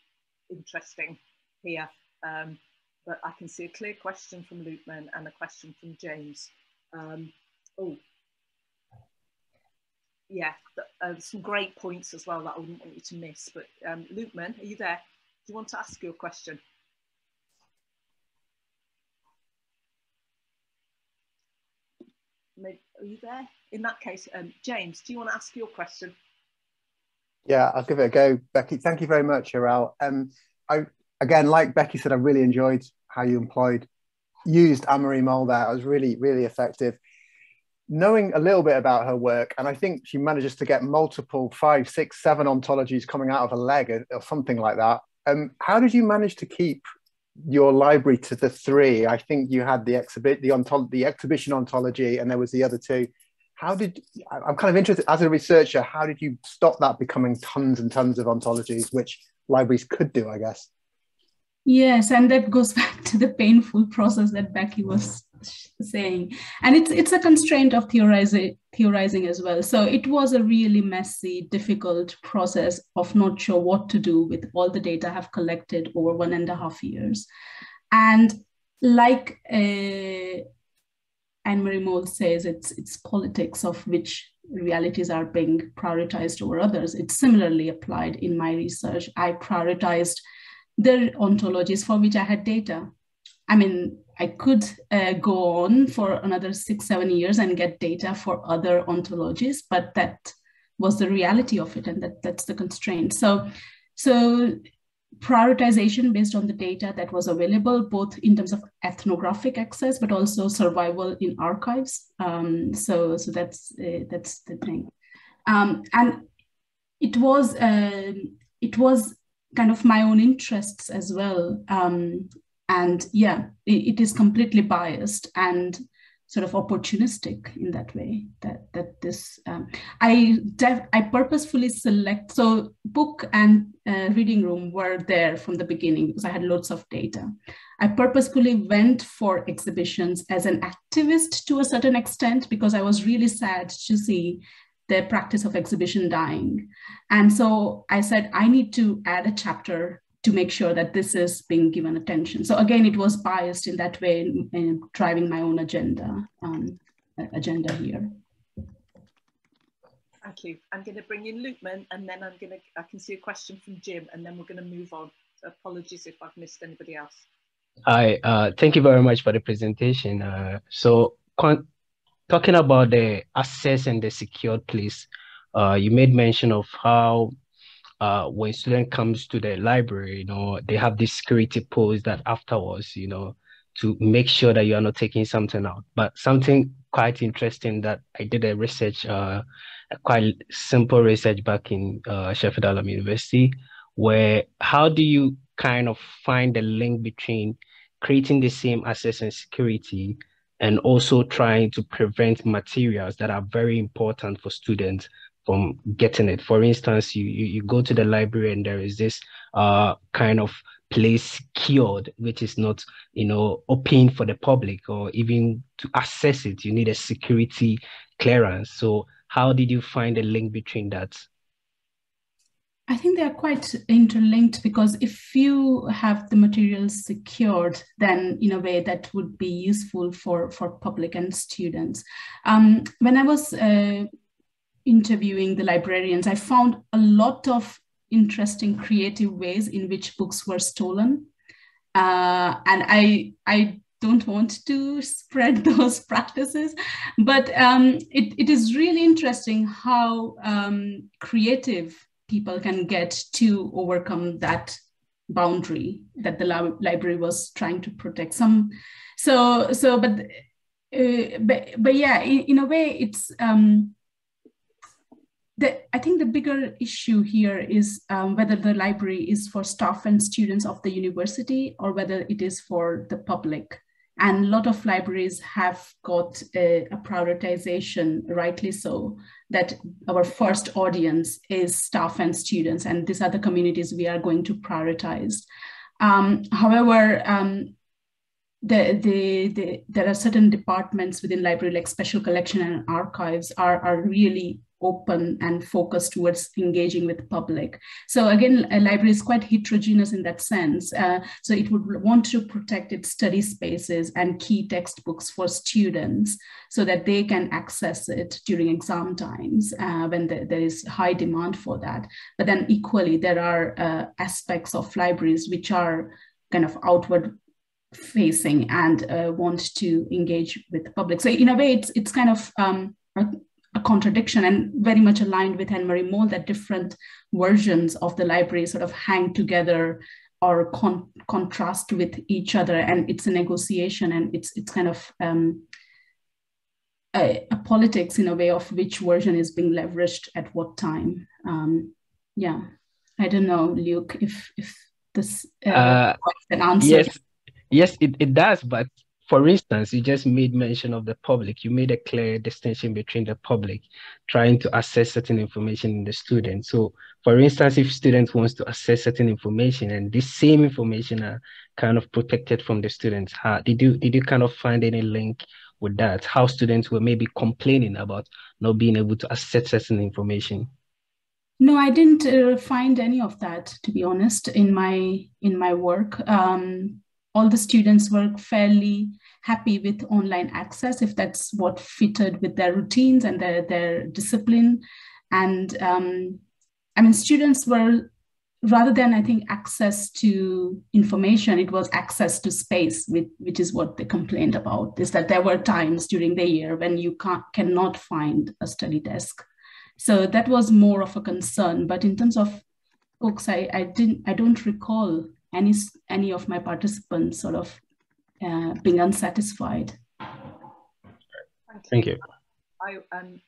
interesting here um, but I can see a clear question from Lukman and a question from James. Um, oh, yeah, uh, some great points as well that I wouldn't want you to miss. But um, Lukman, are you there? Do you want to ask your question? Maybe, are you there? In that case, um, James, do you want to ask your question? Yeah, I'll give it a go, Becky. Thank you very much, Hiral. Um, I again, like Becky said, I really enjoyed how you employed used Annemarie there. It was really, really effective knowing a little bit about her work, and I think she manages to get multiple five, six, seven ontologies coming out of a leg or, or something like that. Um, how did you manage to keep your library to the three? I think you had the exhibit, the ontolo- the exhibition ontology, and there was the other two. How did I'm kind of interested as a researcher? How did you stop that becoming tons and tons of ontologies, which libraries could do, I guess? Yes, and that goes back to the painful process that Becky was saying. And it's it's a constraint of theorizing theorizing as well. So it was a really messy difficult process of not sure what to do with all the data i've collected over one and a half years. And like uh, Annemarie Mol says it's it's politics of which realities are being prioritized over others. It's similarly applied in my research. I prioritized the ontologies for which i had data I mean, I could uh, go on for another six, seven years and get data for other ontologies, but that was the reality of it, and that, that's the constraint. So, so prioritization based on the data that was available, both in terms of ethnographic access, but also survival in archives. Um, so, so that's uh, that's the thing, um, and it was uh, it was kind of my own interests as well. Um, and yeah it, it is completely biased and sort of opportunistic in that way that that this um, i def, i purposefully select so book and uh, reading room were there from the beginning because i had lots of data i purposefully went for exhibitions as an activist to a certain extent because i was really sad to see the practice of exhibition dying and so i said i need to add a chapter to make sure that this is being given attention. So again, it was biased in that way, in, in driving my own agenda um, agenda here. Thank you. I'm going to bring in Lukman, and then I'm going to. I can see a question from Jim, and then we're going to move on. So apologies if I've missed anybody else. Hi. Uh, thank you very much for the presentation. Uh, so, talking about the access and the secured place, uh, you made mention of how uh, when student comes to the library, you know, they have this security post that afterwards, you know, to make sure that you are not taking something out. But something quite interesting that I did a research, uh, a quite simple research back in uh, Sheffield Hallam University, where how do you kind of find the link between creating the same access and security and also trying to prevent materials that are very important for students from getting it. For instance, you, you, you go to the library and there is this uh, kind of place secured, which is not, you know, open for the public or even to access it, you need a security clearance. So how did you find a link between that? I think they are quite interlinked because if you have the materials secured, then in a way that would be useful for, for public and students. Um, when I was uh, interviewing the librarians, I found a lot of interesting creative ways in which books were stolen. Uh, and I, I don't want to spread those practices, but um, it, it is really interesting how um, creative people can get to overcome that boundary that the library was trying to protect some so so but uh, but, but yeah in, in a way it's um the, I think the bigger issue here is um, whether the library is for staff and students of the university or whether it is for the public. And a lot of libraries have got a, a prioritization, rightly so, that our first audience is staff and students, and these are the communities we are going to prioritize. Um, however, um, the, the, the, there are certain departments within library, like special collection and archives, are, are really open and focused towards engaging with public. So again, a library is quite heterogeneous in that sense. Uh, so it would want to protect its study spaces and key textbooks for students so that they can access it during exam times uh, when the, there is high demand for that. But then equally, there are uh, aspects of libraries which are kind of outward facing and uh, want to engage with the public. So in a way, it's, it's kind of um, a, contradiction and very much aligned with Annemarie Mol that different versions of the library sort of hang together or con contrast with each other and it's a negotiation and it's it's kind of um, a, a, politics in a way of which version is being leveraged at what time. Um, yeah. I don't know luke if if this uh, uh, an answer. yes. Yes it, it does but for instance, you just made mention of the public. You made a clear distinction between the public trying to access certain information in the student. So, for instance, if students wants to access certain information and this same information are kind of protected from the students, how did you did you kind of find any link with that? How students were maybe complaining about not being able to access certain information? No, I didn't uh, find any of that, to be honest, in my in my work. Um, all the students were fairly happy with online access if that's what fitted with their routines and their, their discipline. And um, I mean, students were, rather than I think access to information, it was access to space, which, which is what they complained about, is that there were times during the year when you can't, cannot find a study desk. So that was more of a concern. But in terms of books, I, I didn't, I don't recall any any of my participants sort of uh, being unsatisfied. Thank you. I um,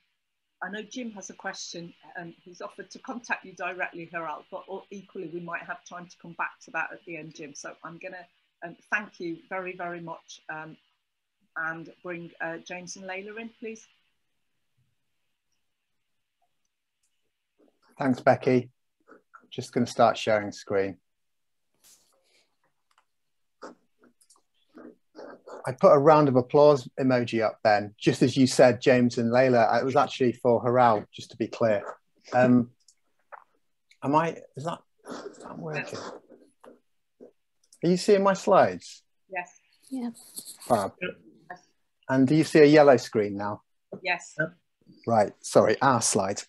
I know Jim has a question and he's offered to contact you directly, Hiral, but equally we might have time to come back to that at the end, Jim. So I'm going to um, thank you very, very much um, and bring uh, James and Layla in, please. Thanks, Becky. Just going to start sharing screen. I put a round of applause emoji up, then, just as you said, James and Layla. It was actually for Hiral, just to be clear. Um, am I, is that, is that working? Are you seeing my slides? Yes. Yeah. Fab. And do you see a yellow screen now? Yes. Right, sorry, our slides.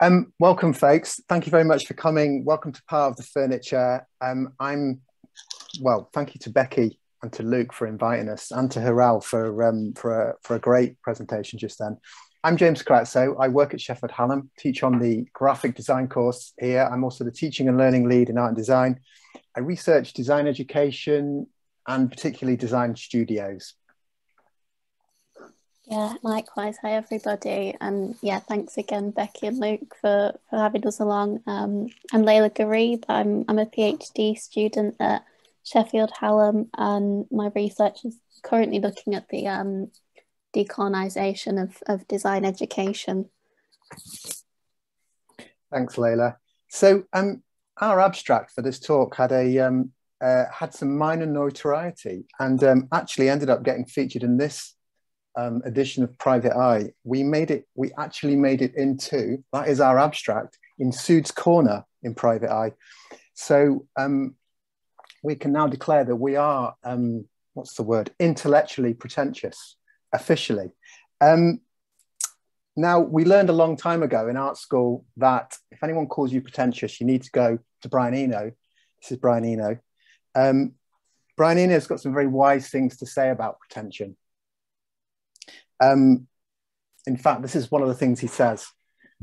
Um, welcome, folks. Thank you very much for coming. Welcome to Part of the Furniture. Um, I'm, well, thank you to Becky and to Luke for inviting us, and to Hiral for um, for a, for a great presentation just then. I'm James Corazzo. I work at Sheffield Hallam, teach on the graphic design course here. I'm also the teaching and learning lead in art and design. I research design education and particularly design studios. Yeah, likewise. Hi, everybody. And yeah, thanks again, Becky and Luke, for, for having us along. Um, I'm Layla Garib. I'm, I'm a PhD student at Sheffield Hallam, and my research is currently looking at the um, decolonisation of, of design education. Thanks, Layla. So um, our abstract for this talk had a um, uh, had some minor notoriety and um, actually ended up getting featured in this um, edition of Private Eye, we made it, we actually made it into, that is our abstract, in Pseuds Corner in Private Eye. So um, we can now declare that we are, um, what's the word, intellectually pretentious, officially. Um, now, we learned a long time ago in art school that if anyone calls you pretentious, you need to go to Brian Eno. This is Brian Eno. Um, Brian Eno's got some very wise things to say about pretension. Um, in fact, this is one of the things he says.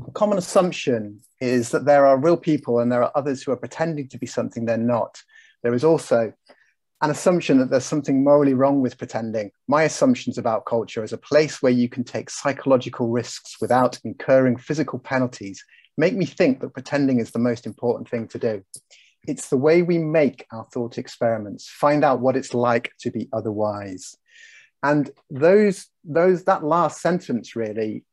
A common assumption is that there are real people and there are others who are pretending to be something they're not. There is also an assumption that there's something morally wrong with pretending. My assumptions about culture as a place where you can take psychological risks without incurring physical penalties make me think that pretending is the most important thing to do. It's the way we make our thought experiments, find out what it's like to be otherwise. And those, those, that last sentence really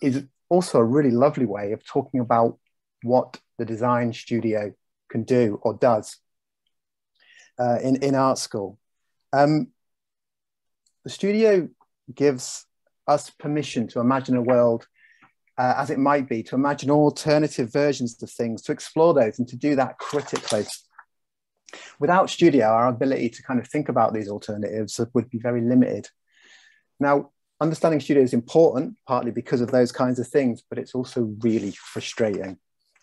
is also a really lovely way of talking about what the design studio can do or does uh, in, in art school. Um, the studio gives us permission to imagine a world uh, as it might be, to imagine alternative versions of things, to explore those and to do that critically. Without studio, our ability to kind of think about these alternatives would be very limited. Now, understanding studio is important, partly because of those kinds of things, but it's also really frustrating.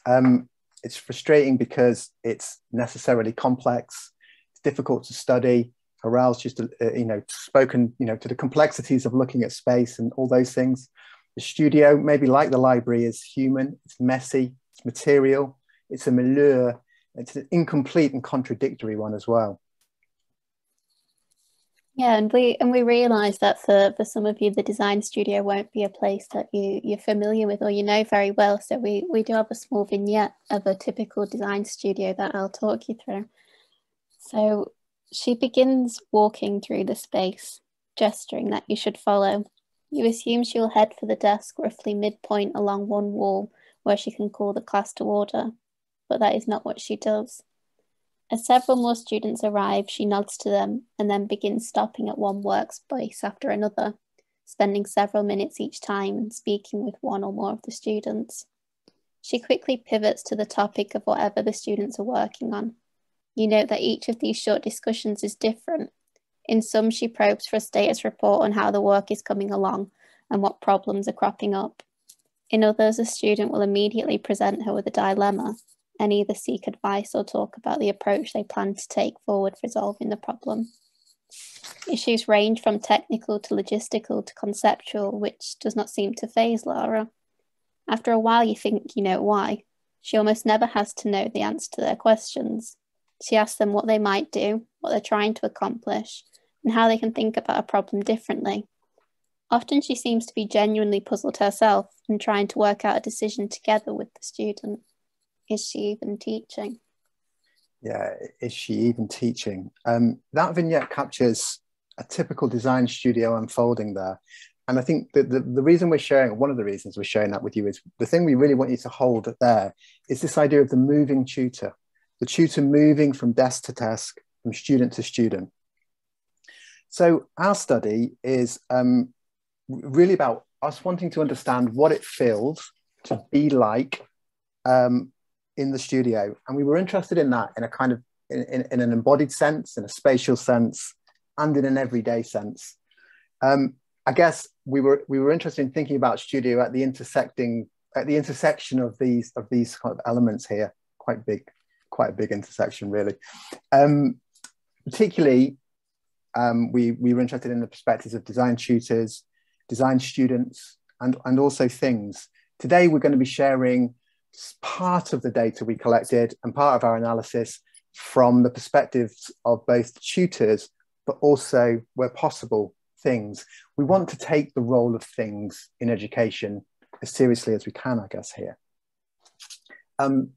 Um, it's frustrating because it's necessarily complex, difficult to study. Hiral's just, uh, you know, spoken, you know, to the complexities of looking at space and all those things. The studio, maybe like the library, is human, it's messy, it's material, it's a milieu, it's an incomplete and contradictory one as well. Yeah, and we and we realise that for for some of you, the design studio won't be a place that you you're familiar with or you know very well. So we we do have a small vignette of a typical design studio that I'll talk you through. So she begins walking through the space, gesturing that you should follow. You assume she'll head for the desk roughly midpoint along one wall, where she can call the class to order, but that is not what she does. As several more students arrive, she nods to them and then begins stopping at one workspace after another, spending several minutes each time and speaking with one or more of the students. She quickly pivots to the topic of whatever the students are working on. You note that each of these short discussions is different. In some, she probes for a status report on how the work is coming along and what problems are cropping up. In others, a student will immediately present her with a dilemma and either seek advice or talk about the approach they plan to take forward for resolving the problem. Issues range from technical to logistical to conceptual, which does not seem to faze Lara. After a while, you think you know why. She almost never has to know the answer to their questions. She asks them what they might do, what they're trying to accomplish, and how they can think about a problem differently. Often she seems to be genuinely puzzled herself and trying to work out a decision together with the student is she even teaching? Yeah, is she even teaching? Um, that vignette captures a typical design studio unfolding there. And I think that the, the reason we're sharing, one of the reasons we're sharing that with you is the thing we really want you to hold there is this idea of the moving tutor, the tutor moving from desk to desk, from student to student. So our study is um, really about us wanting to understand what it feels to be like um, in the studio. And we were interested in that in a kind of in, in, in an embodied sense, in a spatial sense, and in an everyday sense. Um, I guess we were we were interested in thinking about studio at the intersecting at the intersection of these of these kind of elements here. Quite big, quite a big intersection, really. Um, particularly, um, we we were interested in the perspectives of design tutors, design students, and and also things. Today, we're going to be sharing part of the data we collected and part of our analysis from the perspectives of both tutors, but also, where possible, things. We want to take the role of things in education as seriously as we can, I guess, here. Um,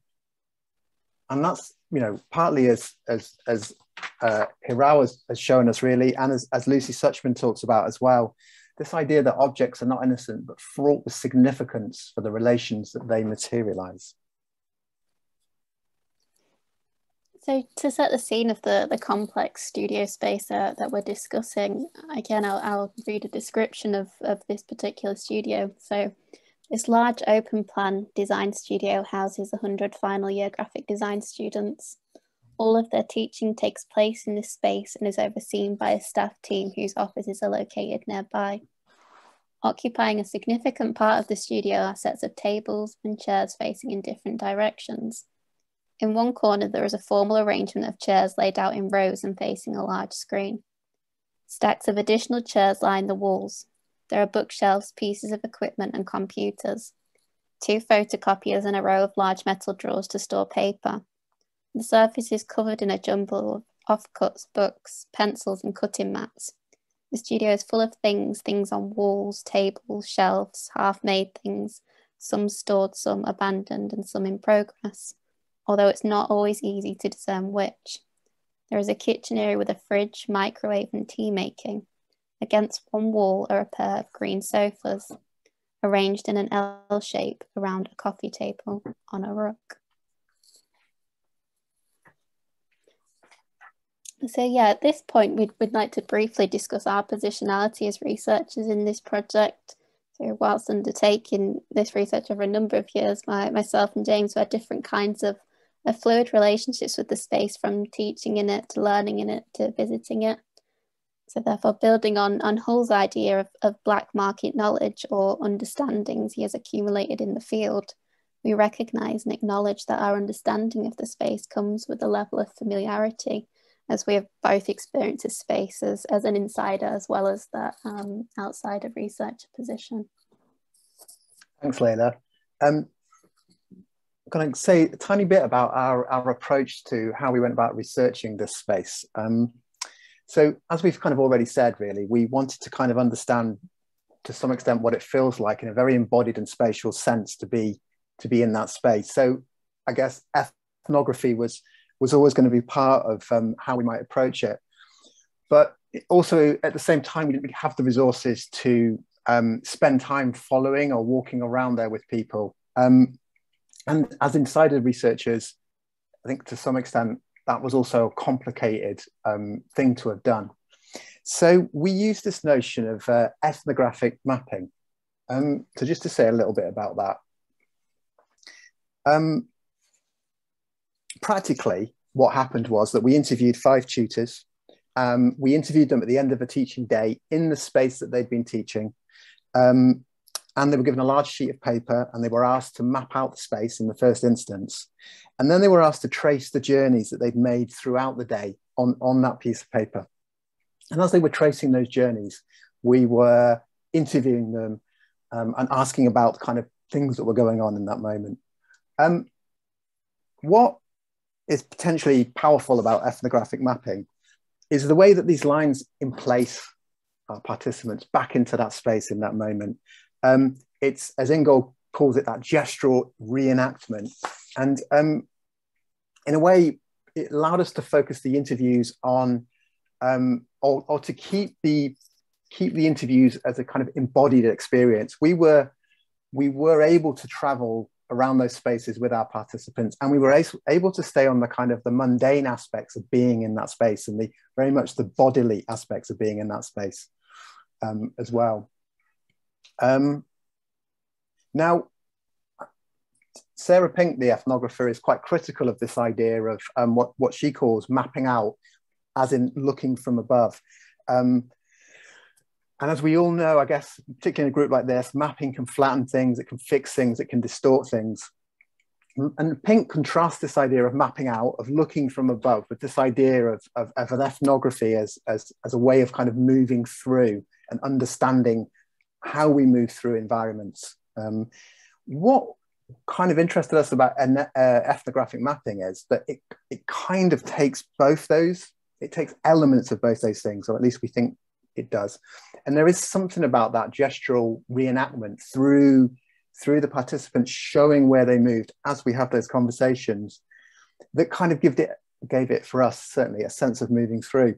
and that's, you know, partly as, as, as uh, Hiral has, has, shown us really, and as, as Lucy Suchman talks about as well, this idea that objects are not innocent, but fraught with significance for the relations that they materialize. So to set the scene of the, the complex studio space uh, that we're discussing, again, I'll, I'll read a description of, of this particular studio. So this large open plan design studio houses 100 final year graphic design students. All of their teaching takes place in this space and is overseen by a staff team whose offices are located nearby. Occupying a significant part of the studio are sets of tables and chairs facing in different directions. In one corner, there is a formal arrangement of chairs laid out in rows and facing a large screen. Stacks of additional chairs line the walls. There are bookshelves, pieces of equipment, and computers. Two photocopiers and a row of large metal drawers to store paper. The surface is covered in a jumble of offcuts, books, pencils, and cutting mats. The studio is full of things, things on walls, tables, shelves, half-made things, some stored, some abandoned, and some in progress although it's not always easy to discern which. There is a kitchen area with a fridge, microwave, and tea making. Against one wall are a pair of green sofas, arranged in an L shape around a coffee table on a rug. So yeah, at this point, we'd, we'd like to briefly discuss our positionality as researchers in this project. So whilst undertaking this research over a number of years, my, myself and James had different kinds of a fluid relationships with the space from teaching in it to learning in it to visiting it. So therefore building on, on Hull's idea of, of black market knowledge or understandings he has accumulated in the field, we recognise and acknowledge that our understanding of the space comes with a level of familiarity as we have both experienced space as, as an insider as well as that um, outsider researcher position. Thanks, Layla. Um, I'm going to say a tiny bit about our, our approach to how we went about researching this space. Um, so as we've kind of already said, really, we wanted to kind of understand to some extent what it feels like in a very embodied and spatial sense to be to be in that space. So I guess ethnography was was always going to be part of um, how we might approach it. But also at the same time, we didn't really have the resources to um, spend time following or walking around there with people. Um, and as insider researchers, I think to some extent that was also a complicated um, thing to have done. So we use this notion of uh, ethnographic mapping. Um, so just to say a little bit about that. Um, practically, what happened was that we interviewed five tutors. Um, we interviewed them at the end of a teaching day in the space that they'd been teaching. Um, and they were given a large sheet of paper and they were asked to map out the space in the first instance. And then they were asked to trace the journeys that they'd made throughout the day on, on that piece of paper. And as they were tracing those journeys, we were interviewing them um, and asking about kind of things that were going on in that moment. Um, what is potentially powerful about ethnographic mapping is the way that these lines in place our participants back into that space in that moment um, it's, as Ingold calls it, that gestural reenactment. And um, in a way, it allowed us to focus the interviews on, um, or, or to keep the keep the interviews as a kind of embodied experience. We were we were able to travel around those spaces with our participants and we were able to stay on the kind of the mundane aspects of being in that space and the very much the bodily aspects of being in that space um, as well um, now, Sarah Pink, the ethnographer, is quite critical of this idea of um, what, what she calls mapping out, as in looking from above. Um, and as we all know, I guess, particularly in a group like this, mapping can flatten things, it can fix things, it can distort things. And Pink contrasts this idea of mapping out, of looking from above, with this idea of, of, of an ethnography as, as, as a way of kind of moving through and understanding how we move through environments. Um, what kind of interested us about uh, ethnographic mapping is that it, it kind of takes both those, it takes elements of both those things, or at least we think it does. and there is something about that gestural reenactment through through the participants showing where they moved as we have those conversations that kind of gave it gave it for us certainly a sense of moving through.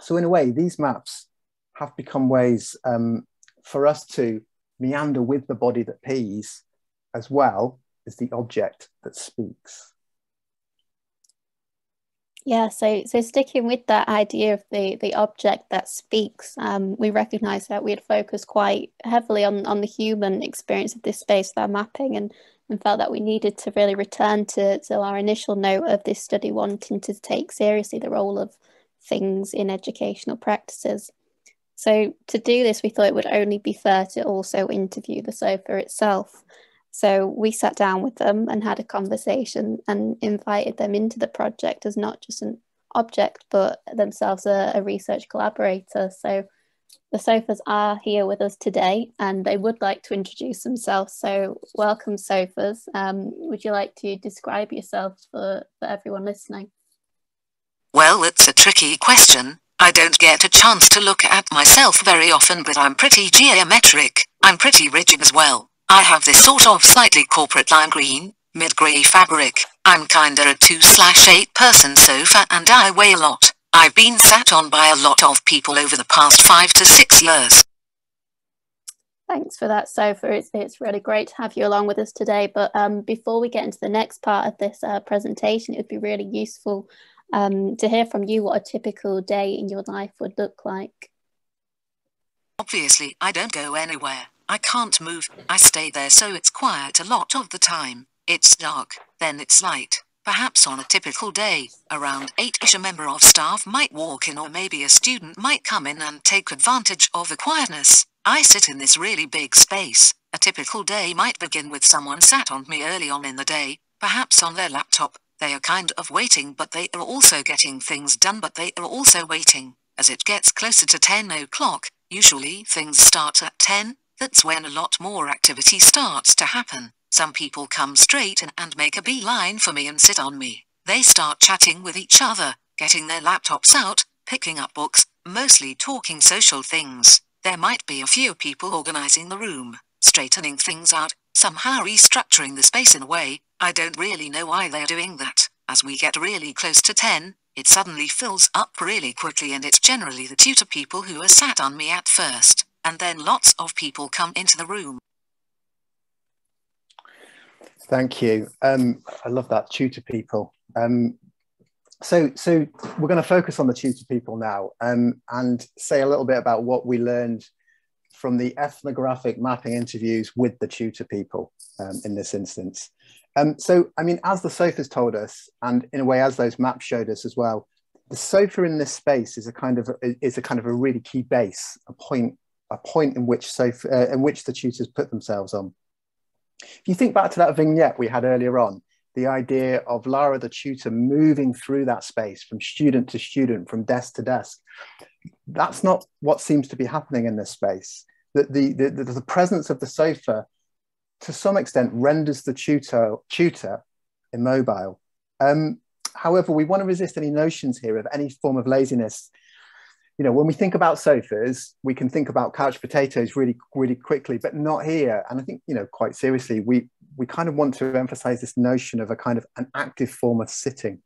So in a way, these maps have become ways um, for us to meander with the body that pees as well as the object that speaks. Yeah, so so sticking with that idea of the the object that speaks, um, we recognise that we had focused quite heavily on on the human experience of this space our mapping, and and felt that we needed to really return to to our initial note of this study, wanting to take seriously the role of things in educational practices. So to do this, we thought it would only be fair to also interview the sofa itself. So we sat down with them and had a conversation and invited them into the project as not just an object, but themselves a, a research collaborator. So the sofas are here with us today and they would like to introduce themselves. So welcome sofas. Um, would you like to describe yourselves for, for everyone listening? Well, it's a tricky question. I don't get a chance to look at myself very often, but I'm pretty geometric. I'm pretty rigid as well. I have this sort of slightly corporate lime green, mid-grey fabric. I'm kinda a 2 slash 8 person sofa and I weigh a lot. I've been sat on by a lot of people over the past 5 to 6 years. Thanks for that, Sofa. It's, it's really great to have you along with us today. But um, before we get into the next part of this uh, presentation, it would be really useful um, to hear from you what a typical day in your life would look like. Obviously, I don't go anywhere. I can't move, I stay there so it's quiet a lot of the time. It's dark, then it's light. Perhaps on a typical day, around 8ish a member of staff might walk in or maybe a student might come in and take advantage of the quietness. I sit in this really big space. A typical day might begin with someone sat on me early on in the day, perhaps on their laptop. They are kind of waiting but they are also getting things done but they are also waiting. As it gets closer to 10 o'clock, usually things start at 10, that's when a lot more activity starts to happen. Some people come straight in and make a beeline for me and sit on me. They start chatting with each other, getting their laptops out, picking up books, mostly talking social things. There might be a few people organizing the room, straightening things out, somehow restructuring the space in a way. I don't really know why they're doing that. As we get really close to 10, it suddenly fills up really quickly and it's generally the tutor people who are sat on me at first and then lots of people come into the room. Thank you. Um, I love that tutor people. Um, so, so we're going to focus on the tutor people now um, and say a little bit about what we learned from the ethnographic mapping interviews with the tutor people um, in this instance. Um, so, I mean, as the sofas told us, and in a way, as those maps showed us as well, the sofa in this space is a kind of is a kind of a really key base, a point a point in which so uh, in which the tutors put themselves on. If you think back to that vignette we had earlier on, the idea of Lara the tutor moving through that space from student to student, from desk to desk, that's not what seems to be happening in this space. That the, the, the, the presence of the sofa, to some extent, renders the tutor, tutor immobile. Um, however, we want to resist any notions here of any form of laziness you know, when we think about sofas, we can think about couch potatoes really, really quickly, but not here. And I think, you know, quite seriously, we we kind of want to emphasize this notion of a kind of an active form of sitting.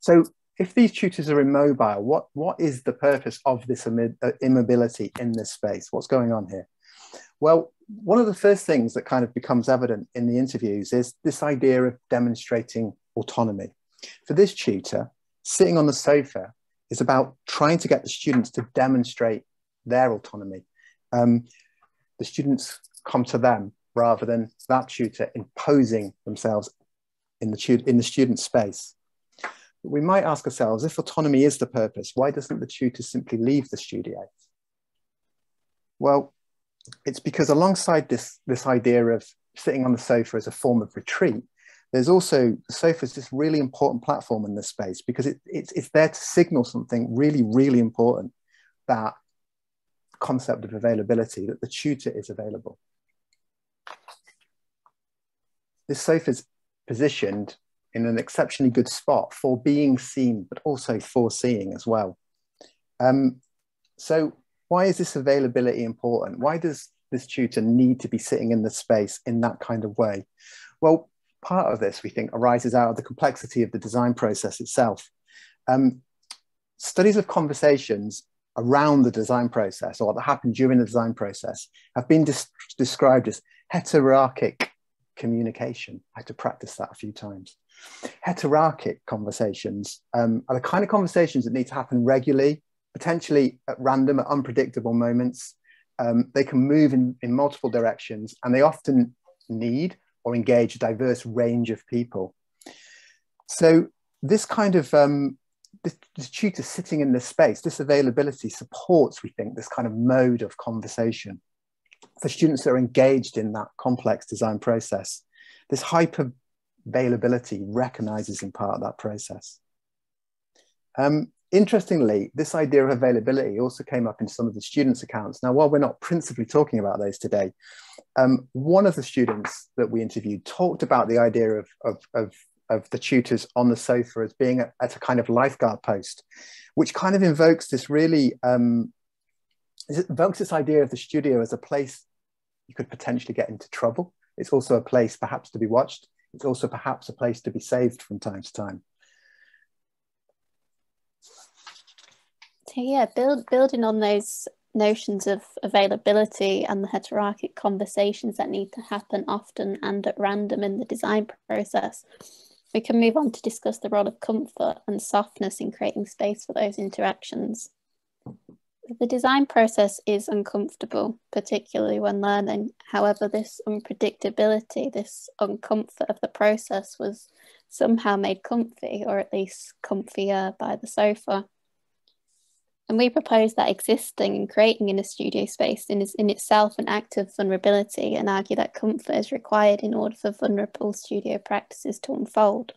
So if these tutors are immobile, what, what is the purpose of this uh, immobility in this space? What's going on here? Well, one of the first things that kind of becomes evident in the interviews is this idea of demonstrating autonomy. For this tutor, sitting on the sofa is about trying to get the students to demonstrate their autonomy. Um, the students come to them rather than that tutor imposing themselves in the, in the student space. We might ask ourselves, if autonomy is the purpose, why doesn't the tutor simply leave the studio? Well, it's because alongside this, this idea of sitting on the sofa as a form of retreat, there's also the sofa is this really important platform in this space because it, it's, it's there to signal something really, really important that concept of availability, that the tutor is available. This sofa is positioned in an exceptionally good spot for being seen, but also for seeing as well. Um, so why is this availability important? Why does this tutor need to be sitting in the space in that kind of way? Well, part of this, we think, arises out of the complexity of the design process itself. Um, studies of conversations around the design process or that happen during the design process have been described as heterarchic communication. I had to practice that a few times. Heterarchic conversations um, are the kind of conversations that need to happen regularly, potentially at random, at unpredictable moments. Um, they can move in, in multiple directions and they often need or engage a diverse range of people. So this kind of um, this, this tutor sitting in this space, this availability supports, we think, this kind of mode of conversation for students that are engaged in that complex design process. This hyper availability recognizes in part that process. Um, interestingly, this idea of availability also came up in some of the students' accounts. Now, while we're not principally talking about those today, um, one of the students that we interviewed talked about the idea of, of, of, of the tutors on the sofa as being at a kind of lifeguard post, which kind of invokes this really, um, it invokes this idea of the studio as a place you could potentially get into trouble. It's also a place perhaps to be watched. It's also perhaps a place to be saved from time to time. So yeah, build, building on those notions of availability and the heterarchic conversations that need to happen often and at random in the design process, we can move on to discuss the role of comfort and softness in creating space for those interactions. The design process is uncomfortable, particularly when learning. However, this unpredictability, this uncomfort of the process was somehow made comfy, or at least comfier by the sofa. And we propose that existing and creating in a studio space is in itself an act of vulnerability and argue that comfort is required in order for vulnerable studio practices to unfold.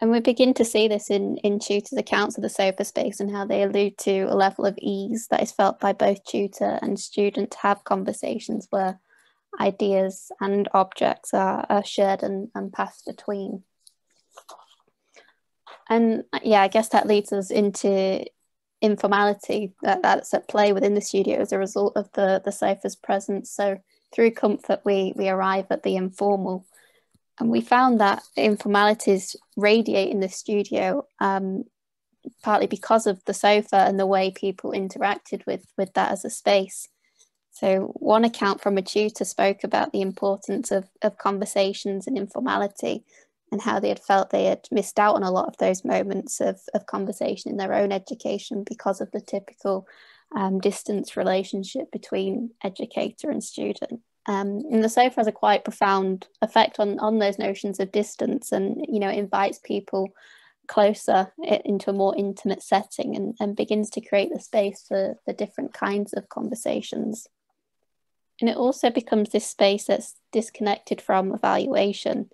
And we begin to see this in, in tutors' accounts of the sofa space and how they allude to a level of ease that is felt by both tutor and student to have conversations where ideas and objects are, are shared and, and passed between. And uh, yeah, I guess that leads us into informality that, that's at play within the studio as a result of the the sofa's presence. So through comfort, we we arrive at the informal, and we found that informalities radiate in the studio. Um, partly because of the sofa and the way people interacted with with that as a space. So one account from a tutor spoke about the importance of, of conversations and informality and how they had felt they had missed out on a lot of those moments of, of conversation in their own education because of the typical um, distance relationship between educator and student. Um, and the sofa has a quite profound effect on, on those notions of distance and, you know, invites people closer into a more intimate setting and, and begins to create the space for, for different kinds of conversations. And it also becomes this space that's disconnected from evaluation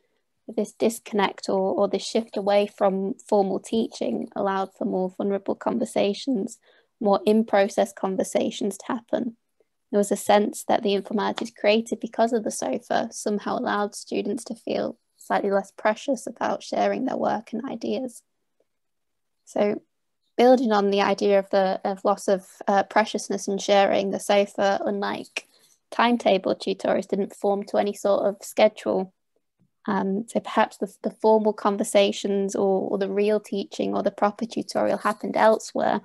this disconnect or, or this shift away from formal teaching allowed for more vulnerable conversations, more in process conversations to happen. There was a sense that the informatics created because of the sofa somehow allowed students to feel slightly less precious about sharing their work and ideas. So, building on the idea of the of loss of uh, preciousness and sharing, the sofa, unlike timetable tutorials, didn't form to any sort of schedule um, so perhaps the, the formal conversations or, or, the real teaching or the proper tutorial happened elsewhere,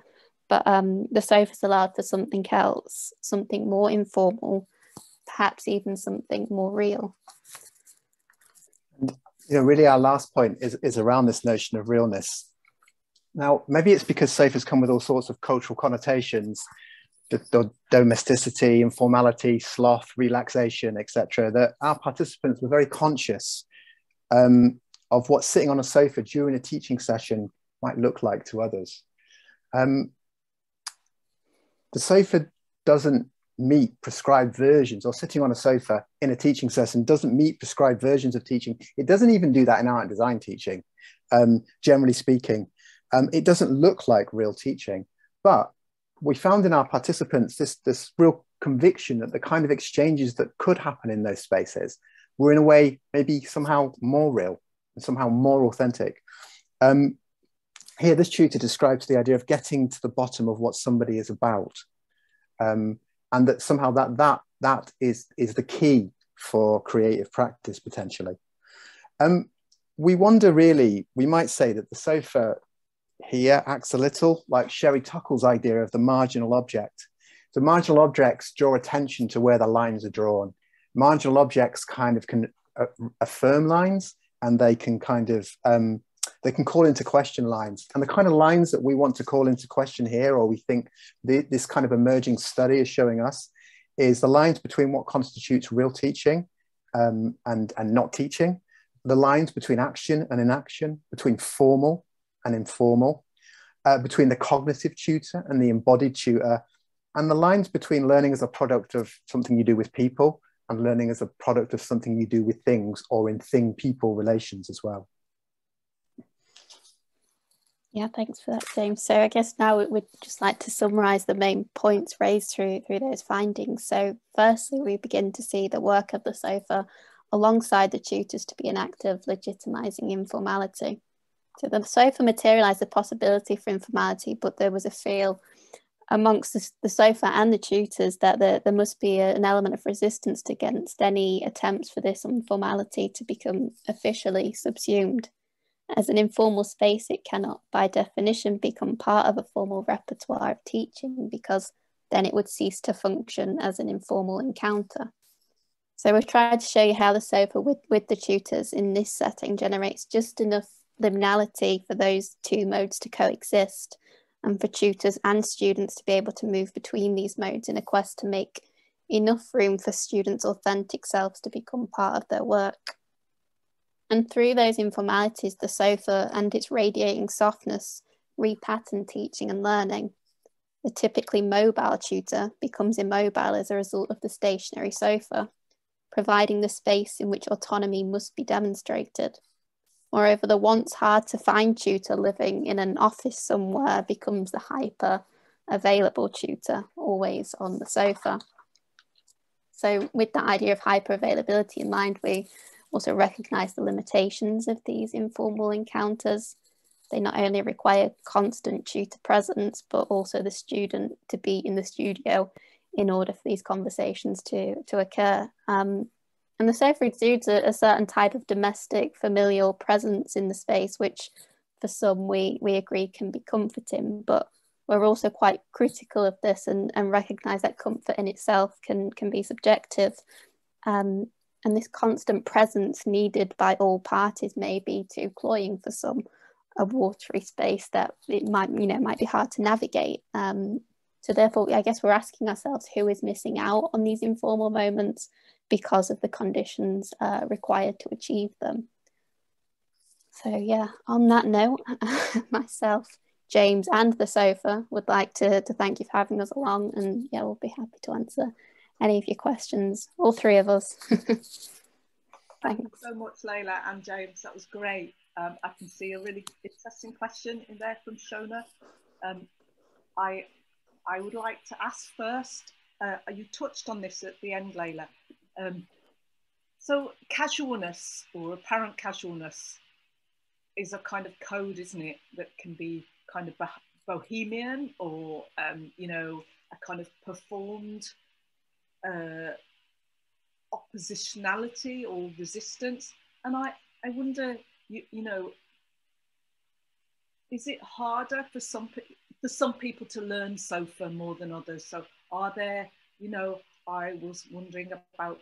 but um, the sofa's allowed for something else, something more informal, perhaps even something more real. And, you know, really our last point is, is around this notion of realness. Now, maybe it's because sofas come with all sorts of cultural connotations, the, the domesticity, informality, sloth, relaxation, etc., that our participants were very conscious um, of what sitting on a sofa during a teaching session might look like to others. Um, the sofa doesn't meet prescribed versions, or sitting on a sofa in a teaching session doesn't meet prescribed versions of teaching. It doesn't even do that in art and design teaching, um, generally speaking. Um, it doesn't look like real teaching, but we found in our participants this, this real conviction that the kind of exchanges that could happen in those spaces were in a way maybe somehow more real and somehow more authentic. Um, here, this tutor describes the idea of getting to the bottom of what somebody is about. um, and that somehow that that that is is the key for creative practice potentially. Um, we wonder really, we might say that the sofa here acts a little like Sherry Turkle's idea of the marginal object. the marginal objects draw attention to where the lines are drawn. Marginal objects kind of can uh, affirm lines and they can kind of um, they can call into question lines and the kind of lines that we want to call into question here or we think the, this kind of emerging study is showing us is the lines between what constitutes real teaching um, and, and not teaching the lines between action and inaction between formal and informal uh, between the cognitive tutor and the embodied tutor and the lines between learning as a product of something you do with people and learning as a product of something you do with things or in thing people relations as well. Yeah, thanks for that, James. So I guess now we'd just like to summarise the main points raised through through those findings. So firstly, we begin to see the work of the SOFA alongside the tutors to be an act of legitimising informality. So the SOFA materialised the possibility for informality, but there was a feel amongst the, SOFA and the tutors that there, there must be a, an element of resistance against any attempts for this informality to become officially subsumed. As an informal space, it cannot, by definition, become part of a formal repertoire of teaching because then it would cease to function as an informal encounter. So we've tried to show you how the SOFA with, with the tutors in this setting generates just enough liminality for those two modes to coexist and for tutors and students to be able to move between these modes in a quest to make enough room for students' authentic selves to become part of their work. And through those informalities, the sofa and its radiating softness repattern teaching and learning. The typically mobile tutor becomes immobile as a result of the stationary sofa, providing the space in which autonomy must be demonstrated. Moreover, the once hard to find tutor living in an office somewhere becomes the hyper available tutor, always on the sofa. So, with that idea of hyper availability in mind, we also recognize the limitations of these informal encounters. They not only require constant tutor presence, but also the student to be in the studio in order for these conversations to, to occur. Um, and the sofa exudes a, a, certain type of domestic familial presence in the space, which for some we, we agree can be comforting, but we're also quite critical of this and, and recognize that comfort in itself can, can be subjective. Um, and this constant presence needed by all parties may be too cloying for some a watery space that it might you know might be hard to navigate um, so therefore i guess we're asking ourselves who is missing out on these informal moments because of the conditions uh, required to achieve them. So yeah, on that note, myself, James and the sofa would like to, to thank you for having us along and yeah, we'll be happy to answer any of your questions, all three of us. Thanks. Thanks so much, Layla and James. That was great. Um, I can see a really interesting question in there from Shona. Um, I, I would like to ask first, uh, you touched on this at the end, Layla, um, so casualness or apparent casualness is a kind of code, isn't it, that can be kind of bohemian or, um, you know, a kind of performed uh, oppositionality or resistance. And I, I wonder, you, you know, is it harder for some for some people to learn sofa more than others? So are there, you know, I was wondering about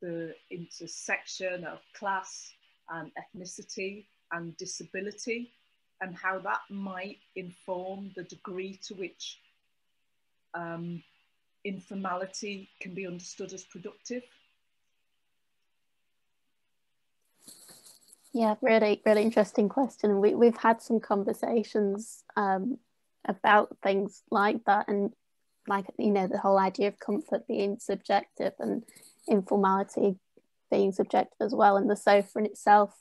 the intersection of class and ethnicity and disability and how that might inform the degree to which um, informality can be understood as productive. Yeah, really, really interesting question. We, we've had some conversations um, about things like that and like, you know, the whole idea of comfort being subjective and informality being subjective as well, and the sofa in itself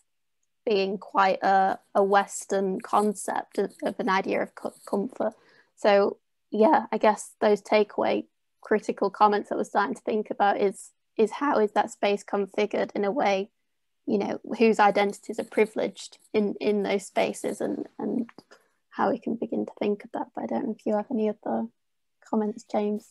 being quite a, a Western concept of, of an idea of comfort. So yeah, I guess those takeaway critical comments that we're starting to think about is is how is that space configured in a way, you know, whose identities are privileged in in those spaces and and how we can begin to think of that. But I don't know if you have any other comments, James.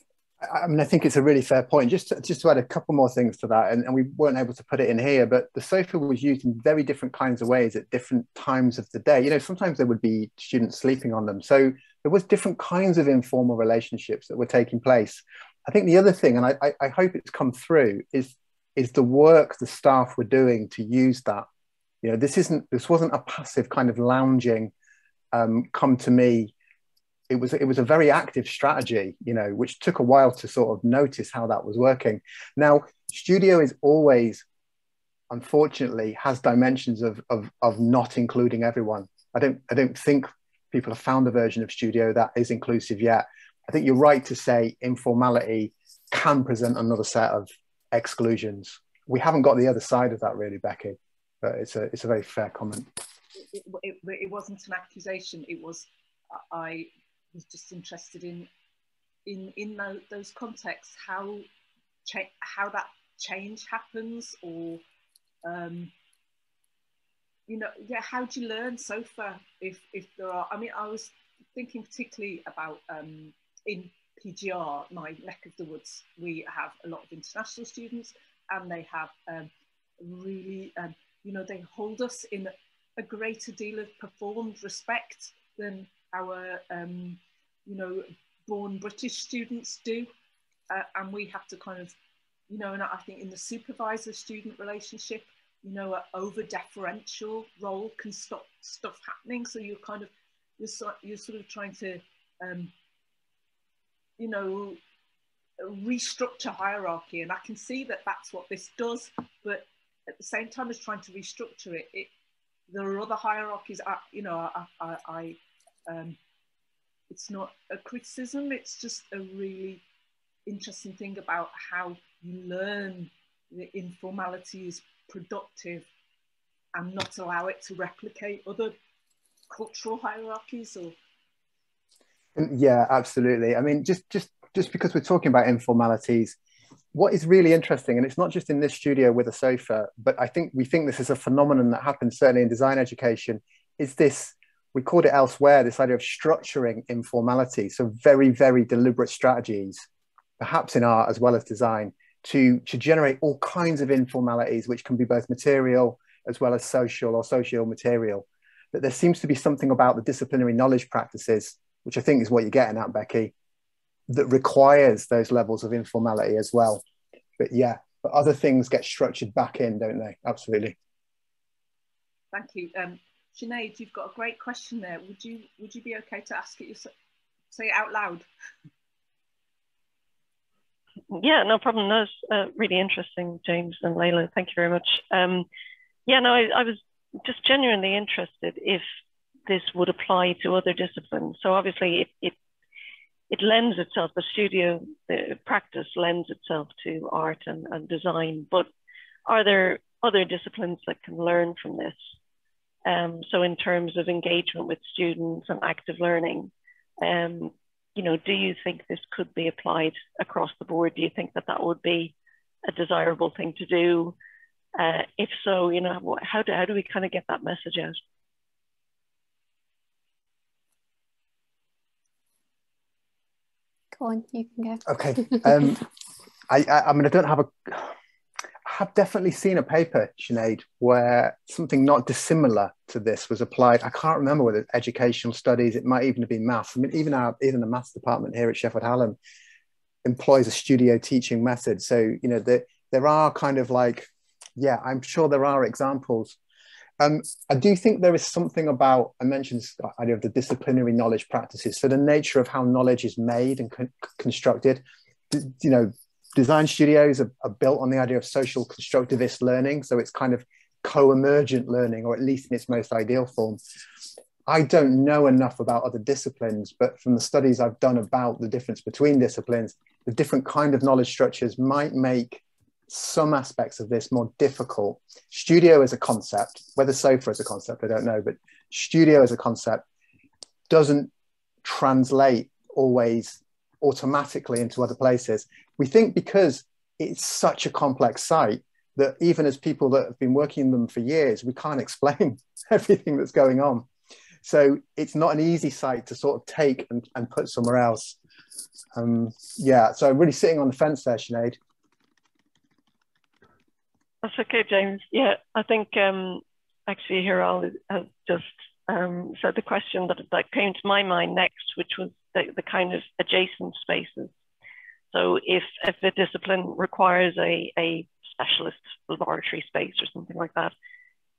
I mean, I think it's a really fair point. Just to, just to add a couple more things to that, and, and we weren't able to put it in here, but the sofa was used in very different kinds of ways at different times of the day. You know, sometimes there would be students sleeping on them, so there was different kinds of informal relationships that were taking place. I think the other thing, and I, I, hope it's come through, is is the work the staff were doing to use that. You know, this isn't this wasn't a passive kind of lounging, um, come to me it was it was a very active strategy, you know, which took a while to sort of notice how that was working. Now, studio is always, unfortunately, has dimensions of of of not including everyone. I don't I don't think people have found a version of studio that is inclusive yet. I think you're right to say informality can present another set of exclusions. We haven't got the other side of that really, Becky, but it's a it's a very fair comment. It, it, it wasn't an accusation. It was I was just interested in in in those contexts how how that change happens or um, you know yeah how do you learn SOFA if if there are I mean I was thinking particularly about um, in PGR my neck of the woods we have a lot of international students and they have um, really um, you know they hold us in a greater deal of performed respect than our um, you know, born British students do. Uh, and we have to kind of, you know, and I think in the supervisor student relationship, you know, an over deferential role can stop stuff happening. So you're kind of, you're, so, you're sort of trying to, um, you know, restructure hierarchy. And I can see that that's what this does. But at the same time as trying to restructure it, it there are other hierarchies. I, you know, I, I, I um, it's not a criticism, it's just a really interesting thing about how you learn the informality is productive. And not allow it to replicate other cultural hierarchies or mm, yeah absolutely. I mean just just just because we're talking about informalities what is really interesting and it's not just in this studio with a sofa but i think we think this is a phenomenon that happens certainly in design education is this we called it elsewhere this idea of structuring informality. So very very deliberate strategies perhaps in art as well as design to to generate all kinds of informalities which can be both material as well as social or social material that there seems to be something about the disciplinary knowledge practices which i think is what you're getting at becky that requires those levels of informality as well but yeah but other things get structured back in don't they absolutely thank you um, Sinead, you've got a great question there. Would you would you be okay to ask it yourself? Say it out loud. Yeah, no problem. That was uh, really interesting, James and Layla. Thank you very much. Um, yeah, no, I, I was just genuinely interested if this would apply to other disciplines. So obviously, it it, it lends itself. The studio the practice lends itself to art and, and design. But are there other disciplines that can learn from this? Um, so in terms of engagement with students and active learning, um, you know, do you think this could be applied across the board? Do you think that that would be a desirable thing to do? Uh, if so, you know, how do, how do we kind of get that message out? Go on, you can go. Okay. Um, I, I, I mean, I don't have a have definitely seen a paper, Sinead, where something not dissimilar to this was applied. I can't remember whether it's educational studies, it might even have been maths. I mean, even our even the maths department here at Sheffield Hallam employs a studio teaching method. So, you know, there, there are kind of like, yeah, I'm sure there are examples. Um, I do think there is something about, I mentioned this idea of the disciplinary knowledge practices. So the nature of how knowledge is made and con- constructed, you know, design studios are, are, built on the idea of social constructivist learning. So it's kind of co-emergent learning, or at least in its most ideal form. I don't know enough about other disciplines, but from the studies I've done about the difference between disciplines, the different kind of knowledge structures might make some aspects of this more difficult. Studio as a concept, whether sofa as a concept, I don't know, but studio as a concept doesn't translate always automatically into other places. We think because it's such a complex site that even as people that have been working in them for years, we can't explain everything that's going on. So it's not an easy site to sort of take and, and put somewhere else. Um, yeah, so really sitting on the fence there, Sinead. That's okay, James. Yeah, I think um, actually Hiral has just um, said the question that, that came to my mind next, which was the, the kind of adjacent spaces. So if, if a discipline requires a, a specialist laboratory space or something like that,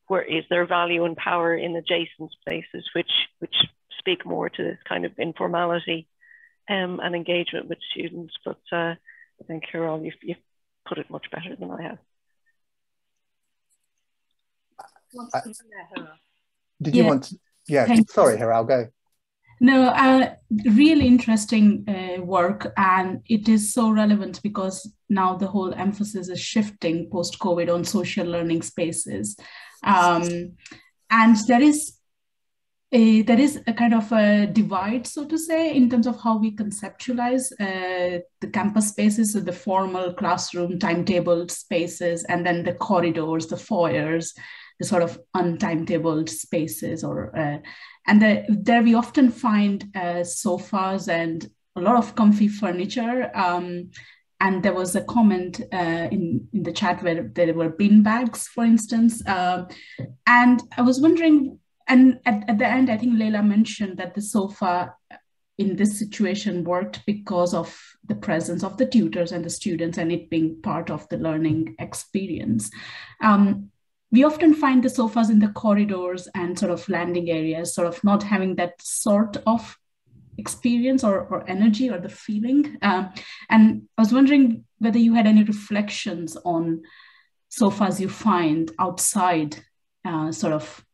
where is there value and power in adjacent spaces which which speak more to this kind of informality um, and engagement with students? But uh, I think Hiral, you've, you've put it much better than I have. Uh, did you want? To, yeah, Thank sorry, Hiral, go. No, uh, really interesting uh, work, and it is so relevant because now the whole emphasis is shifting post COVID on social learning spaces, um, and there is a, there is a kind of a divide, so to say, in terms of how we conceptualize uh, the campus spaces, so the formal classroom timetable spaces, and then the corridors, the foyers, the sort of untimetabled spaces or uh, and the, there we often find uh, sofas and a lot of comfy furniture. Um, and there was a comment uh, in, in the chat where there were bin bags for instance. Uh, and i was wondering and at, at the end i think Layla mentioned that the sofa in this situation worked because of the presence of the tutors and the students and it being part of the learning experience. Um, we often find the sofas in the corridors and sort of landing areas sort of not having that sort of experience or, or energy or the feeling um, and i was wondering whether you had any reflections on sofas you find outside uh, sort of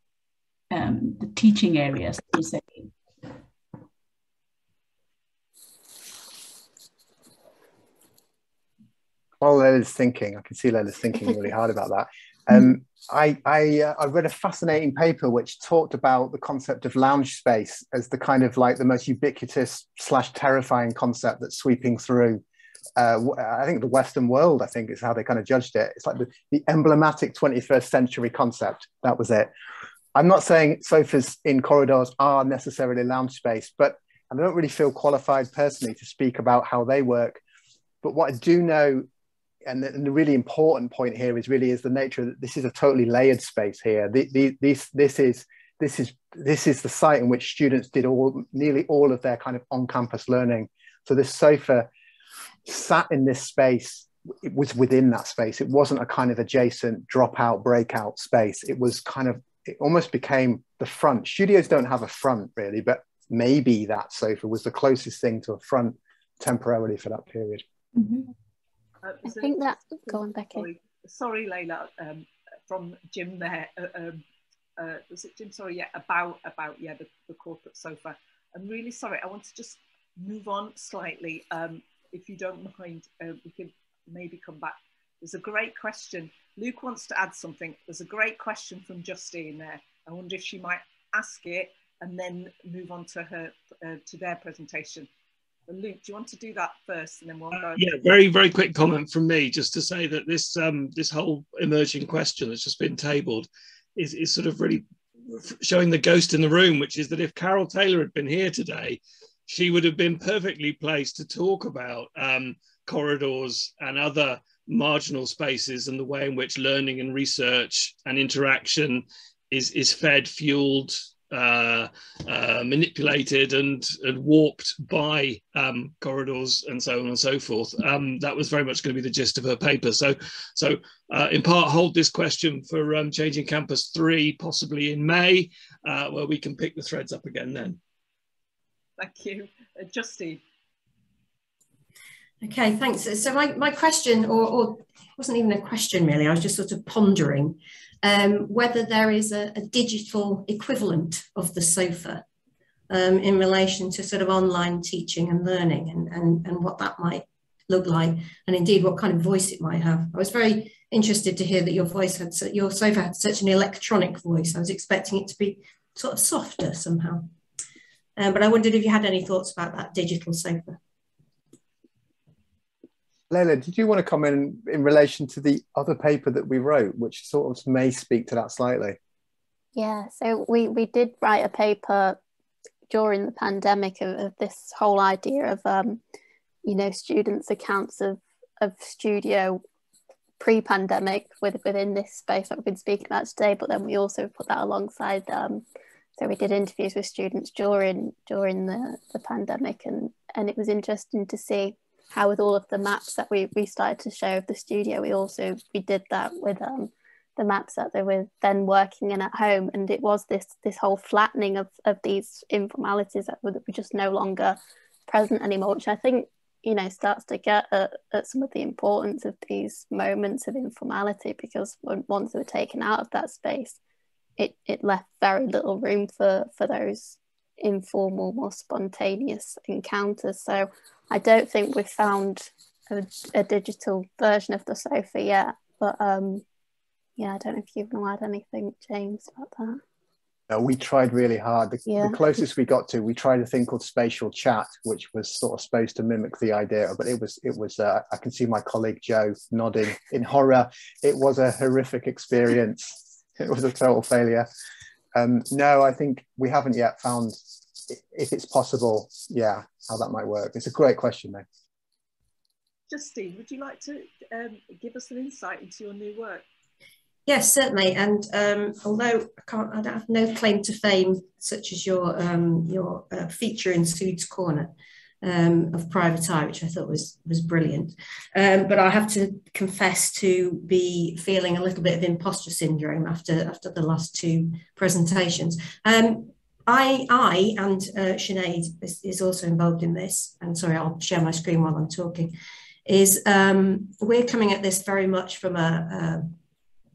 um, the teaching areas to say while Layla's thinking, I can see Layla's thinking really hard about that. Um, I I, uh, I read a fascinating paper which talked about the concept of lounge space as the kind of like the most ubiquitous slash terrifying concept that's sweeping through. Uh, I think the Western world, I think, is how they kind of judged it. It's like the, the emblematic 21st century concept. That was it. I'm not saying sofas in corridors are necessarily lounge space, but I don't really feel qualified personally to speak about how they work. But what I do know and the, and the, really important point here is really is the nature that this is a totally layered space here. The, the, this this is this is this is the site in which students did all nearly all of their kind of on-campus learning. So this sofa sat in this space. It was within that space. It wasn't a kind of adjacent dropout breakout space. It was kind of it almost became the front. Studios don't have a front really, but maybe that sofa was the closest thing to a front temporarily for that period. Mm-hmm. Uh, I think that. Go on, Becky. Sorry, sorry Layla, um, from Jim there. Uh, um, uh, was it Jim? Sorry, yeah, about about yeah the, the corporate sofa. I'm really sorry. I want to just move on slightly. Um, if you don't mind, uh, we could maybe come back. There's a great question. Luke wants to add something. There's a great question from Justine there. I wonder if she might ask it and then move on to her uh, to their presentation. Luke, do you want to do that first, and then we'll go? Uh, yeah, very very quick comment from me, just to say that this um, this whole emerging question that's just been tabled is is sort of really showing the ghost in the room, which is that if Carol Taylor had been here today, she would have been perfectly placed to talk about um, corridors and other marginal spaces and the way in which learning and research and interaction is is fed, fueled, uh, uh, manipulated and, and warped by um, corridors and so on and so forth. Um, that was very much going to be the gist of her paper. So, so uh, in part, hold this question for um, Changing Campus 3, possibly in May, uh, where we can pick the threads up again then. Thank you. Uh, Justine. Okay, thanks. So my, my question, or, or wasn't even a question really, I was just sort of pondering um, whether there is a, a, digital equivalent of the sofa um, in relation to sort of online teaching and learning and, and, and what that might look like and indeed what kind of voice it might have. I was very interested to hear that your voice had, your sofa had such an electronic voice. I was expecting it to be sort of softer somehow. Um, but I wondered if you had any thoughts about that digital sofa. Layla, did you want to comment in, in relation to the other paper that we wrote, which sort of may speak to that slightly? Yeah, so we, we did write a paper during the pandemic of, of this whole idea of um, you know, students' accounts of, of studio pre-pandemic with, within this space that we've been speaking about today, but then we also put that alongside um, so we did interviews with students during during the, the pandemic and and it was interesting to see how with all of the maps that we, we started to show of the studio we also we did that with um, the maps that they were then working in at home. And it was this this whole flattening of, of these informalities that were, just no longer present anymore which i think you know starts to get at, at some of the importance of these moments of informality because once they were taken out of that space it, it left very little room for for those informal more spontaneous encounters so i don't think we've found a, a digital version of the sofa yet but um yeah i don't know if you want to add anything james about that uh, we tried really hard. The, yeah. the, closest we got to, we tried a thing called spatial chat, which was sort of supposed to mimic the idea, but it was, it was. Uh, I can see my colleague Joe nodding in horror. It was a horrific experience. it was a total failure. Um, no, I think we haven't yet found if it's possible, yeah, how that might work. It's a great question, though. Justine, would you like to um, give us an insight into your new work? Yes, certainly. And um, although I can't, I don't have no claim to fame, such as your um, your uh, feature in Pseuds Corner, um, of private eye, which I thought was was brilliant. Um, but I have to confess to be feeling a little bit of imposter syndrome after after the last two presentations. Um, I I and uh, Sinead is, is, also involved in this. And sorry, I'll share my screen while I'm talking. Is um, we're coming at this very much from a, a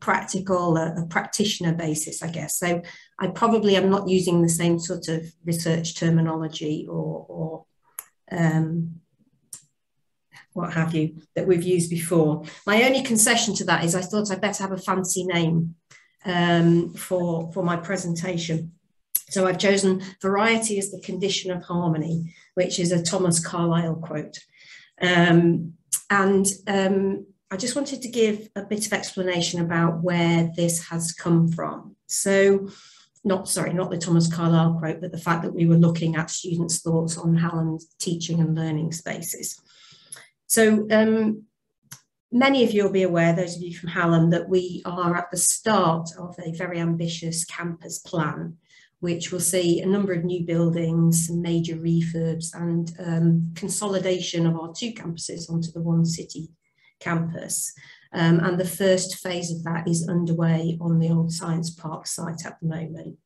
practical, a, a, practitioner basis, I guess. So I probably am not using the same sort of research terminology or, or um, what have you, that we've used before. My only concession to that is I thought I'd better have a fancy name um, for, for my presentation. So I've chosen variety is the condition of harmony, which is a Thomas Carlyle quote. Um, and um, I just wanted to give a bit of explanation about where this has come from. So not sorry, not the Thomas Carlyle quote, but the fact that we were looking at students' thoughts on Hallam's teaching and learning spaces. So um, many of you will be aware, those of you from Hallam, that we are at the start of a very ambitious campus plan, which will see a number of new buildings, some major refurbs and um, consolidation of our two campuses onto the one city campus. Um, and the first phase of that is underway on the old Science Park site at the moment.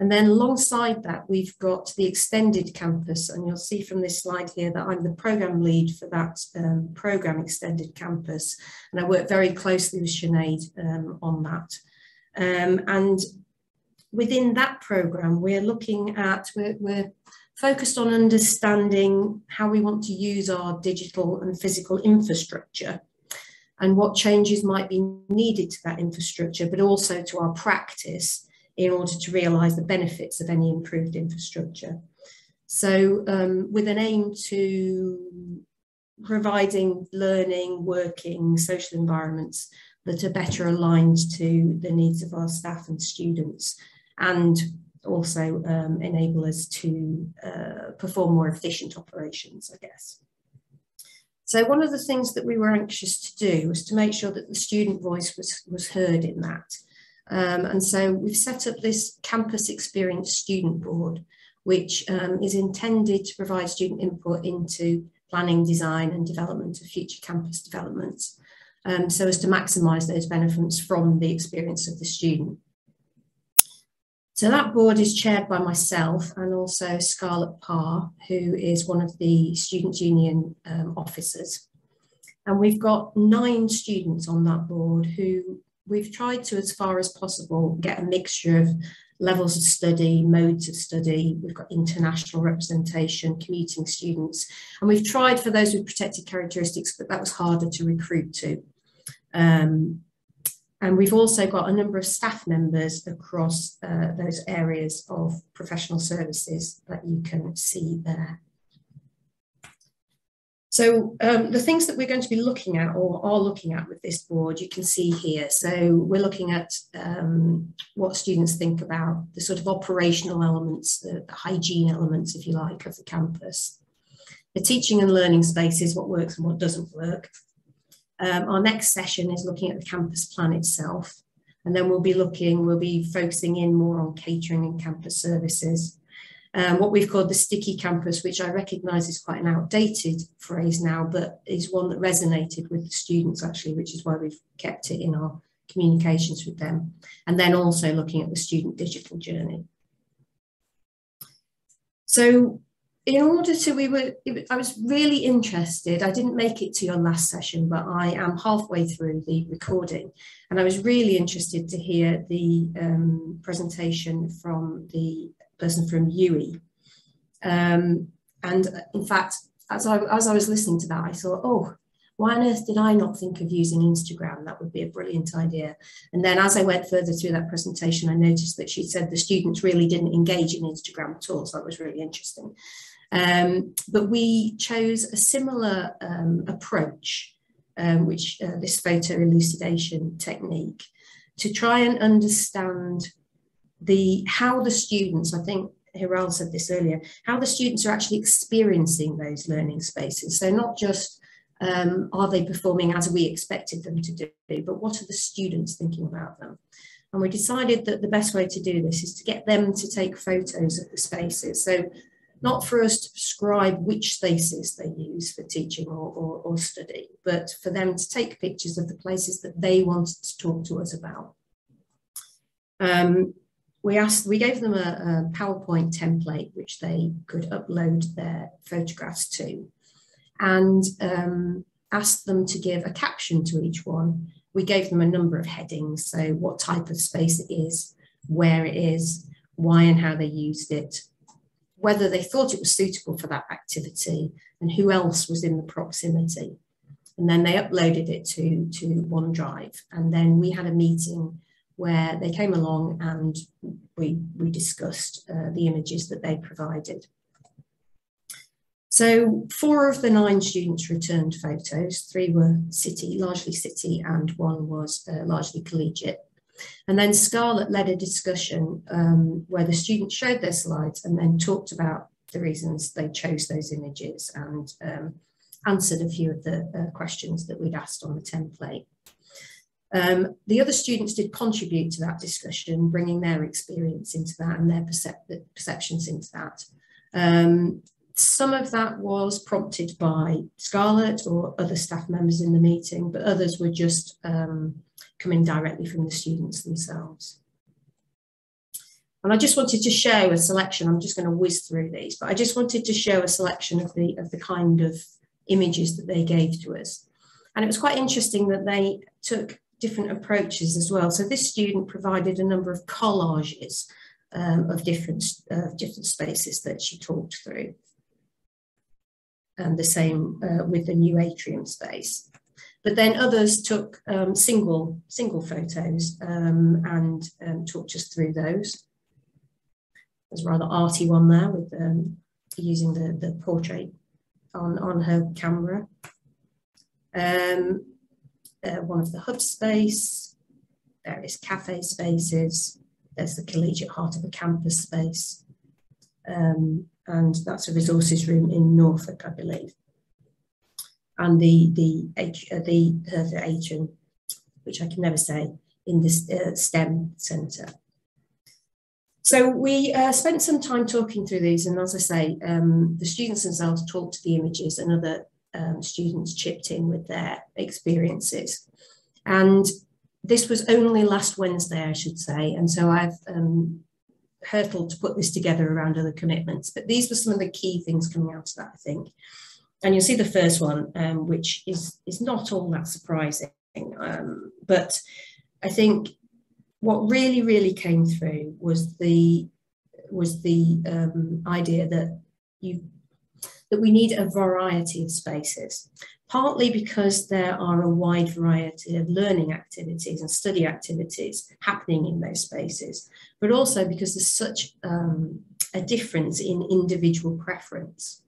And then alongside that, we've got the extended campus, and you'll see from this slide here that I'm the program lead for that um, program extended campus, and I work very closely with Sinead um, on that. Um, and within that program, we're looking at, we're, we're focused on understanding how we want to use our digital and physical infrastructure and what changes might be needed to that infrastructure, but also to our practice in order to realise the benefits of any improved infrastructure. So um, with an aim to providing learning, working, social environments that are better aligned to the needs of our staff and students and also um, enable us to uh, perform more efficient operations, I guess. So one of the things that we were anxious to do was to make sure that the student voice was, was heard in that. Um, and so we've set up this campus experience student board, which um, is intended to provide student input into planning, design and development of future campus developments, um, so as to maximise those benefits from the experience of the student. So that board is chaired by myself and also Scarlett Parr, who is one of the Students' Union um, officers. And we've got nine students on that board who we've tried to, as far as possible, get a mixture of levels of study, modes of study. We've got international representation, commuting students. And we've tried for those with protected characteristics, but that was harder to recruit to. Um, and we've also got a number of staff members across uh, those areas of professional services that you can see there. So um, the things that we're going to be looking at or are looking at with this board, you can see here. So we're looking at um, what students think about the sort of operational elements, the, the hygiene elements, if you like, of the campus. the teaching and learning spaces, what works and what doesn't work. Um, our next session is looking at the campus plan itself. And then we'll be looking, we'll be focusing in more on catering and campus services. Um, what we've called the sticky campus, which I recognise is quite an outdated phrase now, but is one that resonated with the students actually, which is why we've kept it in our communications with them. And then also looking at the student digital journey. So in order to, we were, I was really interested. I didn't make it to your last session, but I am halfway through the recording. And I was really interested to hear the um, presentation from the person from UE. Um, and in fact, as I, as I was listening to that, I thought, oh, why on earth did I not think of using Instagram? That would be a brilliant idea. And then as I went further through that presentation, I noticed that she said the students really didn't engage in Instagram at all. So that was really interesting. Um, but we chose a similar um, approach, um, which uh, this photo elucidation technique, to try and understand the how the students, I think Hiral said this earlier, how the students are actually experiencing those learning spaces. So not just um, are they performing as we expected them to do, but what are the students thinking about them? And we decided that the best way to do this is to get them to take photos of the spaces. So not for us to prescribe which spaces they use for teaching or, or, or study, but for them to take pictures of the places that they wanted to talk to us about. Um, we asked, we gave them a, a, PowerPoint template which they could upload their photographs to, and um, asked them to give a caption to each one. We gave them a number of headings, so what type of space it is, where it is, why and how they used it, whether they thought it was suitable for that activity, and who else was in the proximity. And then they uploaded it to, to OneDrive, and then we had a meeting where they came along and we, we discussed uh, the images that they provided. So four of the nine students returned photos, three were city, largely city, and one was uh, largely collegiate. And then Scarlett led a discussion um, where the students showed their slides and then talked about the reasons they chose those images and um, answered a few of the uh, questions that we'd asked on the template. Um, the other students did contribute to that discussion, bringing their experience into that and their percep perceptions into that. Um, some of that was prompted by Scarlett or other staff members in the meeting, but others were just um, coming directly from the students themselves. And I just wanted to show a selection, I'm just going to whiz through these, but I just wanted to show a selection of the, of the kind of images that they gave to us. And it was quite interesting that they took different approaches as well. So this student provided a number of collages um, of different, uh, different spaces that she talked through. And the same uh, with the new atrium space. But then others took um, single, single photos um, and um, talked us through those. There's a rather arty one there with um, using the, the portrait on, on her camera. Um, uh, one of the hub space, various cafe spaces. There's the collegiate heart of a campus space. Um, and that's a resources room in Norfolk, I believe. And the the H, uh, the uh, the which I can never say, in this uh, STEM centre. So we uh, spent some time talking through these, and as I say, um, the students themselves talked to the images, and other um, students chipped in with their experiences. And this was only last Wednesday, I should say. And so I've um, hurtled to put this together around other commitments. But these were some of the key things coming out of that, I think. And you'll see the first one, um, which is, is not all that surprising. Um, but I think what really, really came through was the was the um, idea that you that we need a variety of spaces, partly because there are a wide variety of learning activities and study activities happening in those spaces, but also because there's such um, a difference in individual preference.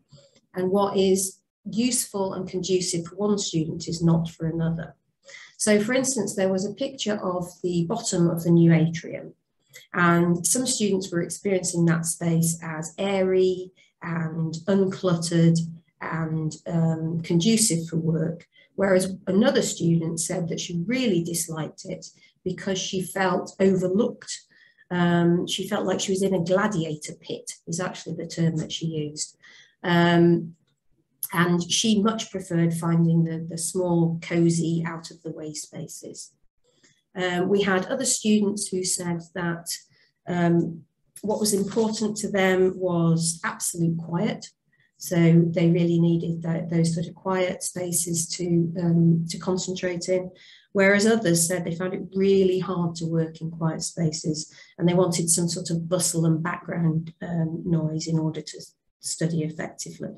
And what is useful and conducive for one student is not for another. So for instance, there was a picture of the bottom of the new atrium and some students were experiencing that space as airy, and uncluttered and um, conducive for work, whereas another student said that she really disliked it because she felt overlooked. Um, she felt like she was in a gladiator pit, is actually the term that she used. Um, and she much preferred finding the, the small, cozy, out of the way spaces. Um, we had other students who said that um, what was important to them was absolute quiet. So they really needed that, those sort of quiet spaces to, um, to concentrate in. Whereas others said they found it really hard to work in quiet spaces and they wanted some sort of bustle and background um, noise in order to study effectively.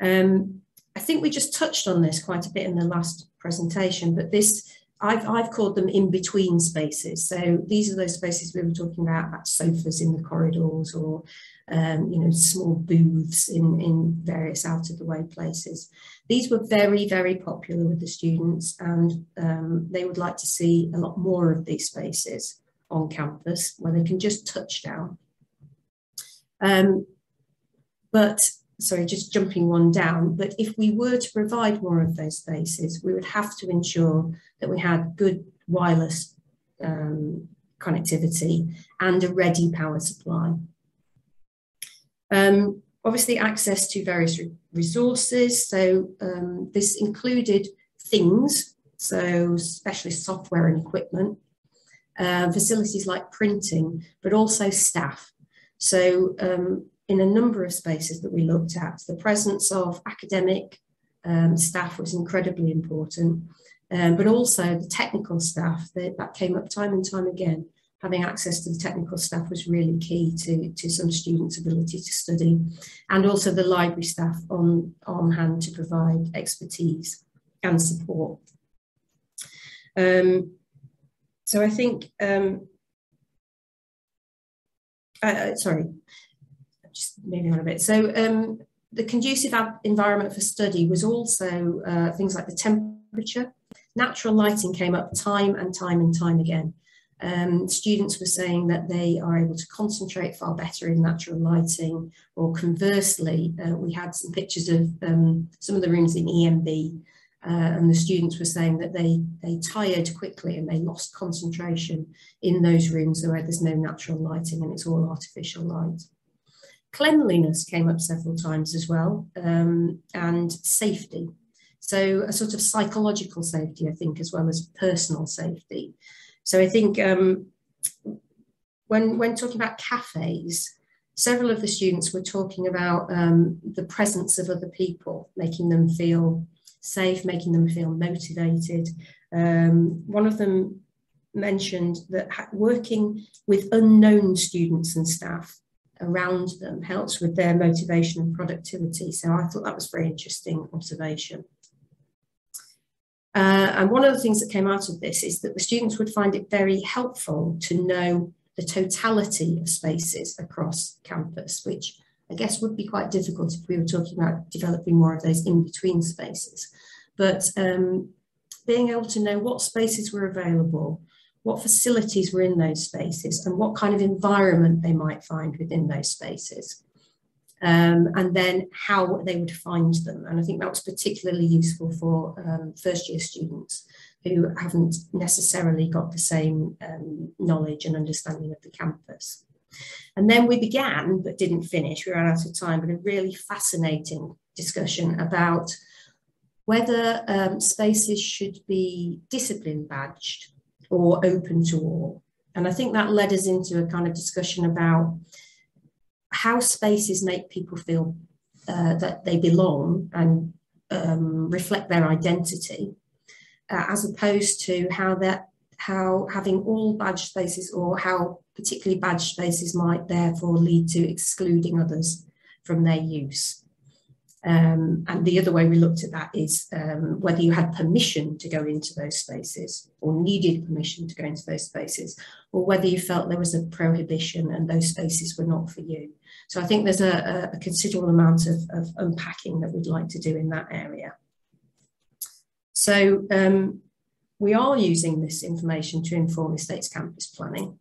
Um, I think we just touched on this quite a bit in the last presentation, but this I've, I've called them in-between spaces. So these are those spaces we were talking about, about sofas in the corridors or, um, you know, small booths in, in various out of the way places. These were very, very popular with the students and um, they would like to see a lot more of these spaces on campus where they can just touch down. Um, but sorry, just jumping one down, but if we were to provide more of those spaces, we would have to ensure that we had good wireless um, connectivity and a ready power supply. Um, obviously access to various re resources. So um, this included things, so especially software and equipment, uh, facilities like printing, but also staff. So um, in a number of spaces that we looked at. The presence of academic um, staff was incredibly important, um, but also the technical staff, that, that came up time and time again. Having access to the technical staff was really key to, to some students' ability to study, and also the library staff on, on hand to provide expertise and support. Um, so I think, um, uh, sorry, just moving on a bit. So um, the conducive environment for study was also uh, things like the temperature. Natural lighting came up time and time and time again. Um, students were saying that they are able to concentrate far better in natural lighting, or conversely, uh, we had some pictures of um, some of the rooms in EMB, uh, and the students were saying that they, they tired quickly and they lost concentration in those rooms where there's no natural lighting and it's all artificial light. Cleanliness came up several times as well, um, and safety. So a sort of psychological safety, I think, as well as personal safety. So I think um, when, when talking about cafes, several of the students were talking about um, the presence of other people, making them feel safe, making them feel motivated. Um, one of them mentioned that working with unknown students and staff around them helps with their motivation and productivity. So I thought that was very interesting observation. Uh, and one of the things that came out of this is that the students would find it very helpful to know the totality of spaces across campus, which I guess would be quite difficult if we were talking about developing more of those in-between spaces. But um, being able to know what spaces were available, what facilities were in those spaces and what kind of environment they might find within those spaces. Um, and then how they would find them. And I think that was particularly useful for um, first year students who haven't necessarily got the same um, knowledge and understanding of the campus. And then we began, but didn't finish, we ran out of time, but a really fascinating discussion about whether um, spaces should be discipline badged or open to all. And I think that led us into a kind of discussion about how spaces make people feel uh, that they belong and um, reflect their identity, uh, as opposed to how that how having all badge spaces or how particularly badge spaces might therefore lead to excluding others from their use. Um, and the other way we looked at that is um, whether you had permission to go into those spaces or needed permission to go into those spaces, or whether you felt there was a prohibition and those spaces were not for you. So I think there's a, a considerable amount of, of, unpacking that we'd like to do in that area. So um, we are using this information to inform estates campus planning.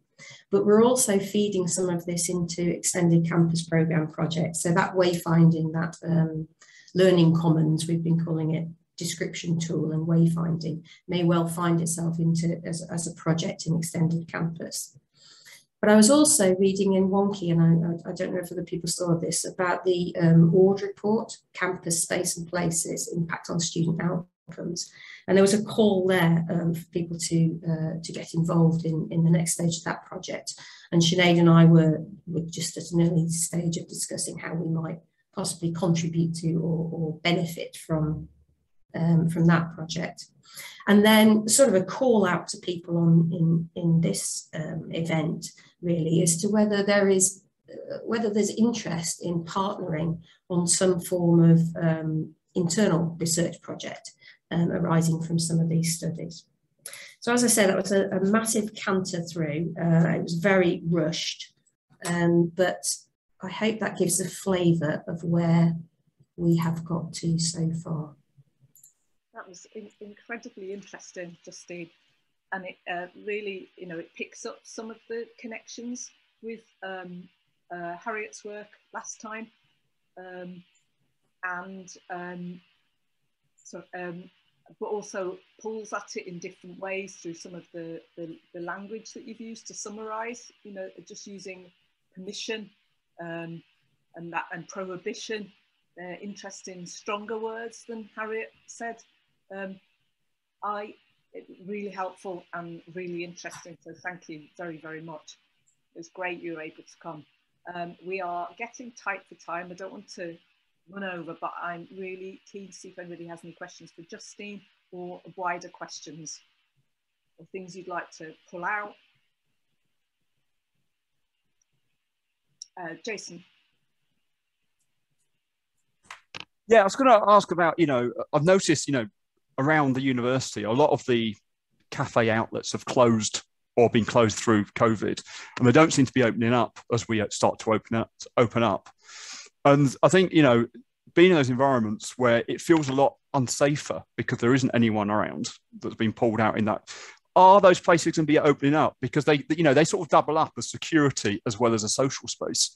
But we're also feeding some of this into extended campus program projects. So that wayfinding, that um, learning commons, we've been calling it description tool and wayfinding may well find itself into as, as a project in extended campus. But I was also reading in Wonkhe, and I, I don't know if other people saw this, about the um, report, Campus Space and Places, Impact on Student Outcomes. And there was a call there um, for people to, uh, to get involved in, in the next stage of that project. And Sinead and I were, were just at an early stage of discussing how we might possibly contribute to or, or benefit from, um, from that project. And then sort of a call out to people on in, in this um, event really as to whether there is uh, whether there's interest in partnering on some form of um, internal research project um, arising from some of these studies. So as I said, that was a, a massive canter through. Uh, it was very rushed, um, but I hope that gives a flavour of where we have got to so far. That was in incredibly interesting, Justine and it uh, really, you know, it picks up some of the connections with um, uh, Harriet's work last time, um, and um, so, um, but also pulls at it in different ways through some of the, the, the language that you've used to summarize. You know, just using permission um, and that and prohibition. Uh, interesting, stronger words than Harriet said. Um, I really helpful and really interesting. So thank you very, very much. It's great you were able to come. Um, we are getting tight for time. I don't want to run over, but I'm really keen to see if anybody has any questions for Justine or wider questions or things you'd like to pull out. Uh, Jason. Yeah, I was going to ask about, you know, I've noticed, you know, around the university, a lot of the cafe outlets have closed or been closed through COVID, and they don't seem to be opening up as we start to open up. Open up, and I think you know, being in those environments where it feels a lot unsafer because there isn't anyone around that's been pulled out in that. Are those places going to be opening up because they, you know, they sort of double up as security as well as a social space?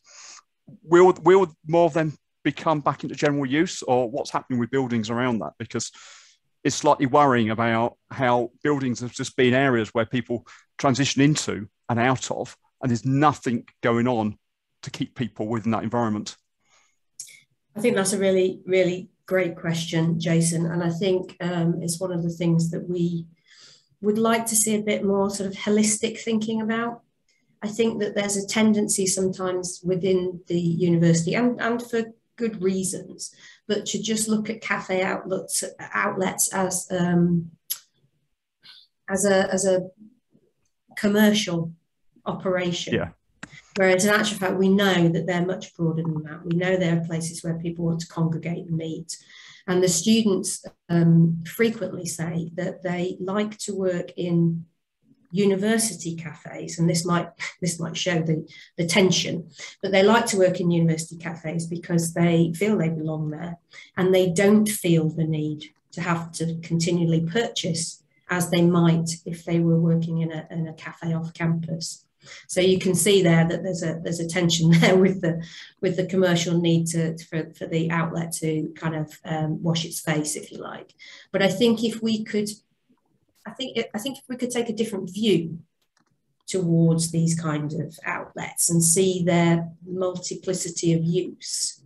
Will will more of them become back into general use, or what's happening with buildings around that? Because it's slightly worrying about how buildings have just been areas where people transition into and out of, and there's nothing going on to keep people within that environment. I think that's a really, really great question, Jason. And I think um, it's one of the things that we would like to see a bit more sort of holistic thinking about. I think that there's a tendency sometimes within the university and, and for good reasons, but to just look at cafe outlets outlets as um, as a as a commercial operation. Yeah. Whereas in actual fact, we know that they're much broader than that. We know there are places where people want to congregate and meet. And the students um, frequently say that they like to work in university cafes, and this might this might show the, the tension, but they like to work in university cafes because they feel they belong there and they don't feel the need to have to continually purchase as they might if they were working in a, in a cafe off campus. So you can see there that there's a there's a tension there with the with the commercial need to for, for the outlet to kind of um, wash its face, if you like. But I think if we could I think I think if we could take a different view towards these kind of outlets and see their multiplicity of use,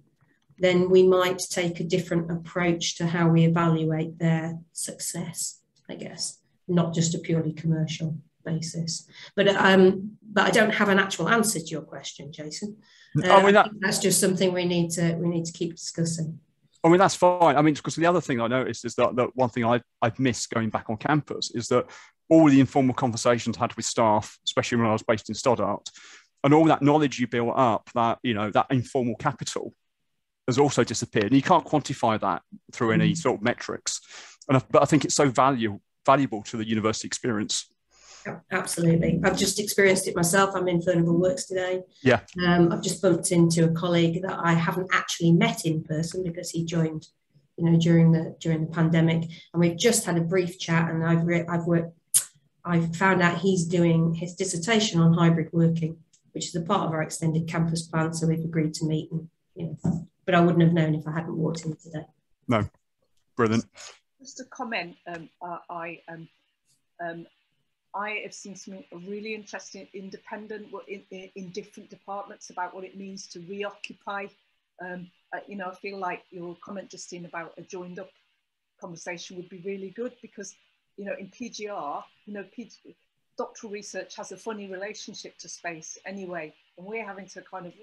then we might take a different approach to how we evaluate their success, I guess, not just a purely commercial basis. But um, but I don't have an actual answer to your question, Jason. Uh, I mean, that, I that's just something we need to we need to keep discussing. I mean, that's fine. I mean, because the other thing I noticed is that, that one thing I, I've missed going back on campus is that all the informal conversations I had with staff, especially when I was based in Stoddart, and all that knowledge you built up, that, you know, that informal capital has also disappeared. And you can't quantify that through any mm. sort of metrics. And, but I think it's so value, valuable to the university experience absolutely. I've just experienced it myself. I'm in Furnival Works today. Yeah. Um, I've just bumped into a colleague that I haven't actually met in person because he joined, you know, during the during the pandemic, and we've just had a brief chat. And I've re- I've worked. I've found out he's doing his dissertation on hybrid working, which is a part of our extended campus plan. So we've agreed to meet, and you know, but I wouldn't have known if I hadn't walked in today. No, brilliant. Just a comment. Um, uh, I um, um, I have seen some really interesting, independent in, in, in, different departments about what it means to reoccupy. Um, uh, you know, I feel like your comment, Justine, about a joined up conversation would be really good because, you know, in PGR, you know, doctoral research has a funny relationship to space anyway, and we're having to kind of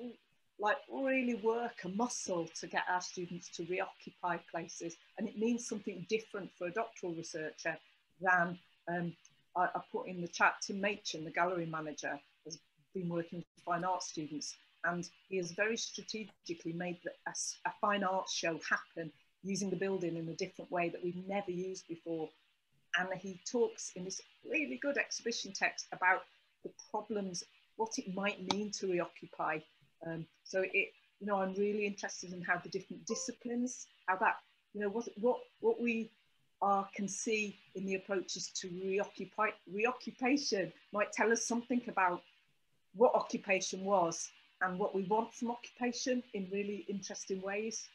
like really work a muscle to get our students to reoccupy places, and it means something different for a doctoral researcher than um, I, I, put in the chat. Tim Machin, the gallery manager, has been working with fine art students, and he has very strategically made a, a fine arts show happen using the building in a different way that we've never used before. And he talks in this really good exhibition text about the problems, what it might mean to reoccupy. Um, so it, you know, I'm really interested in how the different disciplines, how that, you know, what what what we are can see in the approaches to reoccupy reoccupation might tell us something about what occupation was and what we want from occupation in really interesting ways.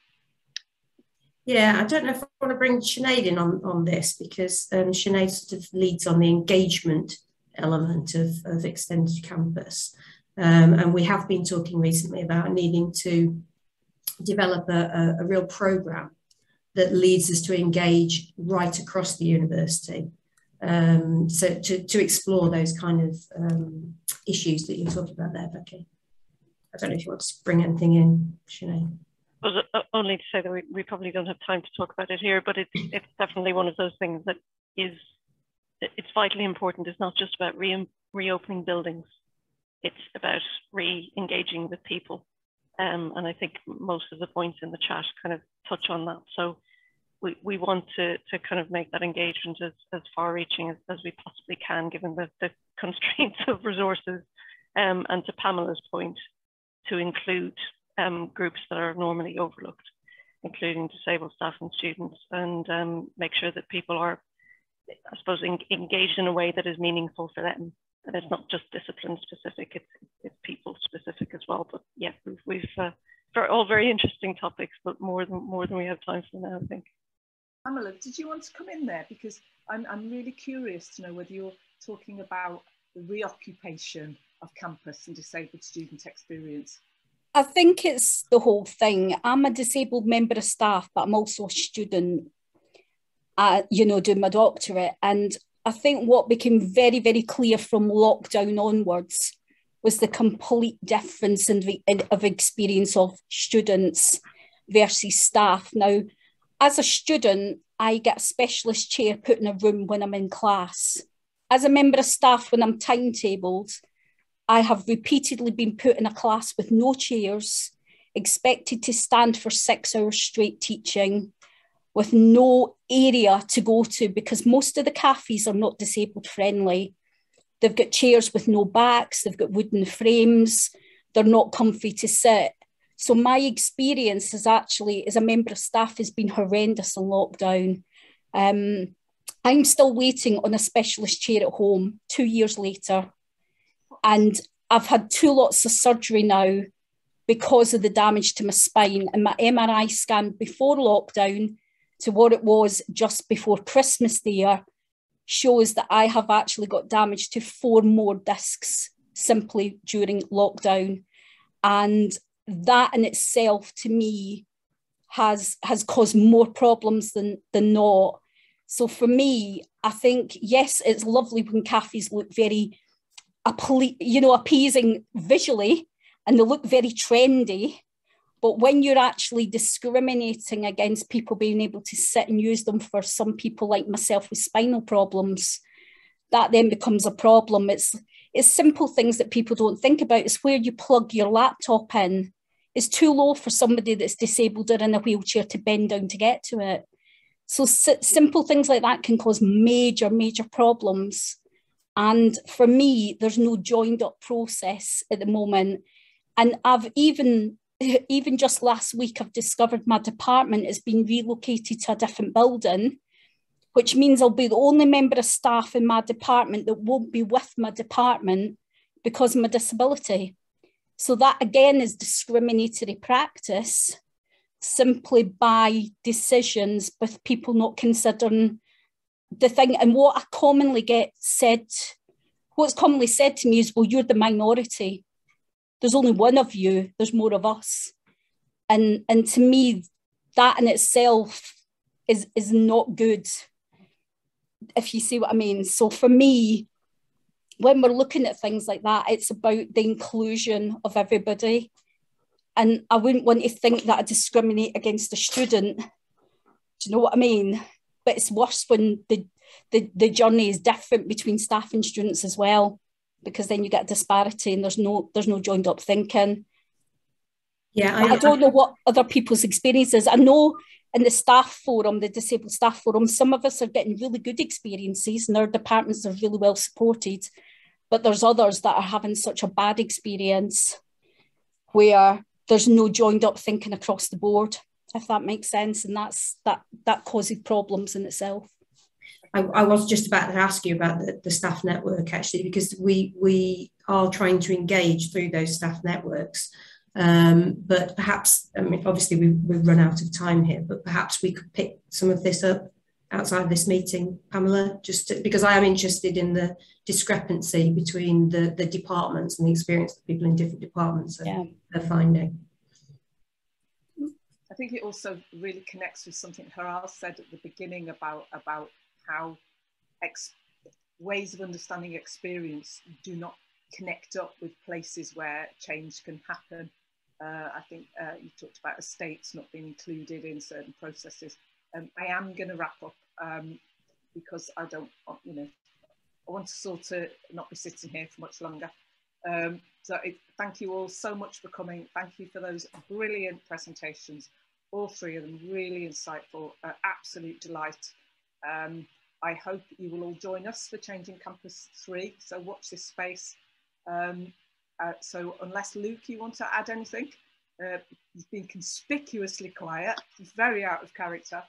Yeah, I don't know if I want to bring Sinead in on, on this because um, Sinead sort of leads on the engagement element of, of extended campus. Um, and we have been talking recently about needing to develop a, a, a real program that leads us to engage right across the university. Um, so to, to explore those kind of um, issues that you're talking about there, Becky. I don't know if you want to bring anything in, Sinead. Well, uh, only to say that we, we probably don't have time to talk about it here, but it's, it's definitely one of those things that is, it's vitally important. It's not just about re reopening buildings. It's about re-engaging with people. Um, and I think most of the points in the chat kind of touch on that. So we, we want to, to kind of make that engagement as, as far reaching as, as we possibly can, given the, the constraints of resources. Um, and to Pamela's point, to include um, groups that are normally overlooked, including disabled staff and students, and um, make sure that people are, I suppose, in, engaged in a way that is meaningful for them. And it's not just discipline specific, it's, it's people specific as well. But yeah, we've, we've uh, for all very interesting topics, but more than more than we have time for now, I think. Pamela, did you want to come in there? Because I'm, I'm really curious to know whether you're talking about the reoccupation of campus and disabled student experience. I think it's the whole thing. I'm a disabled member of staff, but I'm also a student, uh, you know, doing my doctorate. And I think what became very, very clear from lockdown onwards was the complete difference in the, in, of experience of students versus staff. Now, as a student, I get a specialist chair put in a room when I'm in class. As a member of staff, when I'm timetabled, I have repeatedly been put in a class with no chairs, expected to stand for six hours straight teaching, with no area to go to because most of the cafes are not disabled friendly. They've got chairs with no backs, they've got wooden frames, they're not comfy to sit. So my experience is actually as a member of staff has been horrendous in lockdown. Um, I'm still waiting on a specialist chair at home two years later. And I've had two lots of surgery now because of the damage to my spine. And my MRI scan before lockdown to what it was just before Christmas there shows that I have actually got damage to four more discs simply during lockdown. And that in itself to me has has caused more problems than than not. So for me, I think yes, it's lovely when cafes look very you know, appeasing visually and they look very trendy. But when you're actually discriminating against people being able to sit and use them for some people like myself with spinal problems, that then becomes a problem. It's it's simple things that people don't think about. It's where you plug your laptop in. It's too low for somebody that's disabled or in a wheelchair to bend down to get to it. So simple things like that can cause major, major problems. And for me, there's no joined up process at the moment. And I've even, even just last week, I've discovered my department has been relocated to a different building. which means I'll be the only member of staff in my department that won't be with my department because of my disability. So that again is discriminatory practice simply by decisions with people not considering the thing. And what I commonly get said, what's commonly said to me is, well, you're the minority. There's only one of you, there's more of us. And and to me, that in itself is is not good if you see what I mean. So for me, when we're looking at things like that, it's about the inclusion of everybody. And I wouldn't want to think that I discriminate against a student. Do you know what I mean? But it's worse when the, the, the journey is different between staff and students as well, because then you get disparity and there's no there's no joined up thinking. Yeah, I, I don't know what other people's experiences. I know in the staff forum, the disabled staff forum, some of us are getting really good experiences and our departments are really well supported. But there's others that are having such a bad experience where there's no joined up thinking across the board, if that makes sense. And that's that that causes problems in itself. I, I was just about to ask you about the, the staff network actually, because we we are trying to engage through those staff networks um, but perhaps, I mean, obviously we, we've run out of time here, but perhaps we could pick some of this up outside this meeting, Pamela, just to, because I am interested in the discrepancy between the, the departments and the experience that people in different departments are, yeah. are finding. I think it also really connects with something Hiral said at the beginning about, about how ways of understanding experience do not connect up with places where change can happen. Uh, I think uh, you talked about estates not being included in certain processes. Um, I am going to wrap up um, because I don't, you know, I want to sort of not be sitting here for much longer. Um, so it, thank you all so much for coming. Thank you for those brilliant presentations. All three of them really insightful, uh, absolute delight. Um, I hope you will all join us for Changing Campus 3. So watch this space. Um, uh, so unless Luke, you want to add anything? Uh, he's been conspicuously quiet, very out of character.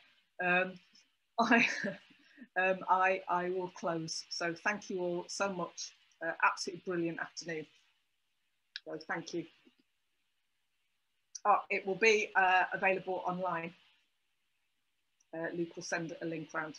Um, I, um, I, I will close. So thank you all so much. Uh, absolutely brilliant afternoon. So thank you. Oh, it will be uh, available online. Uh, Luke will send a link round.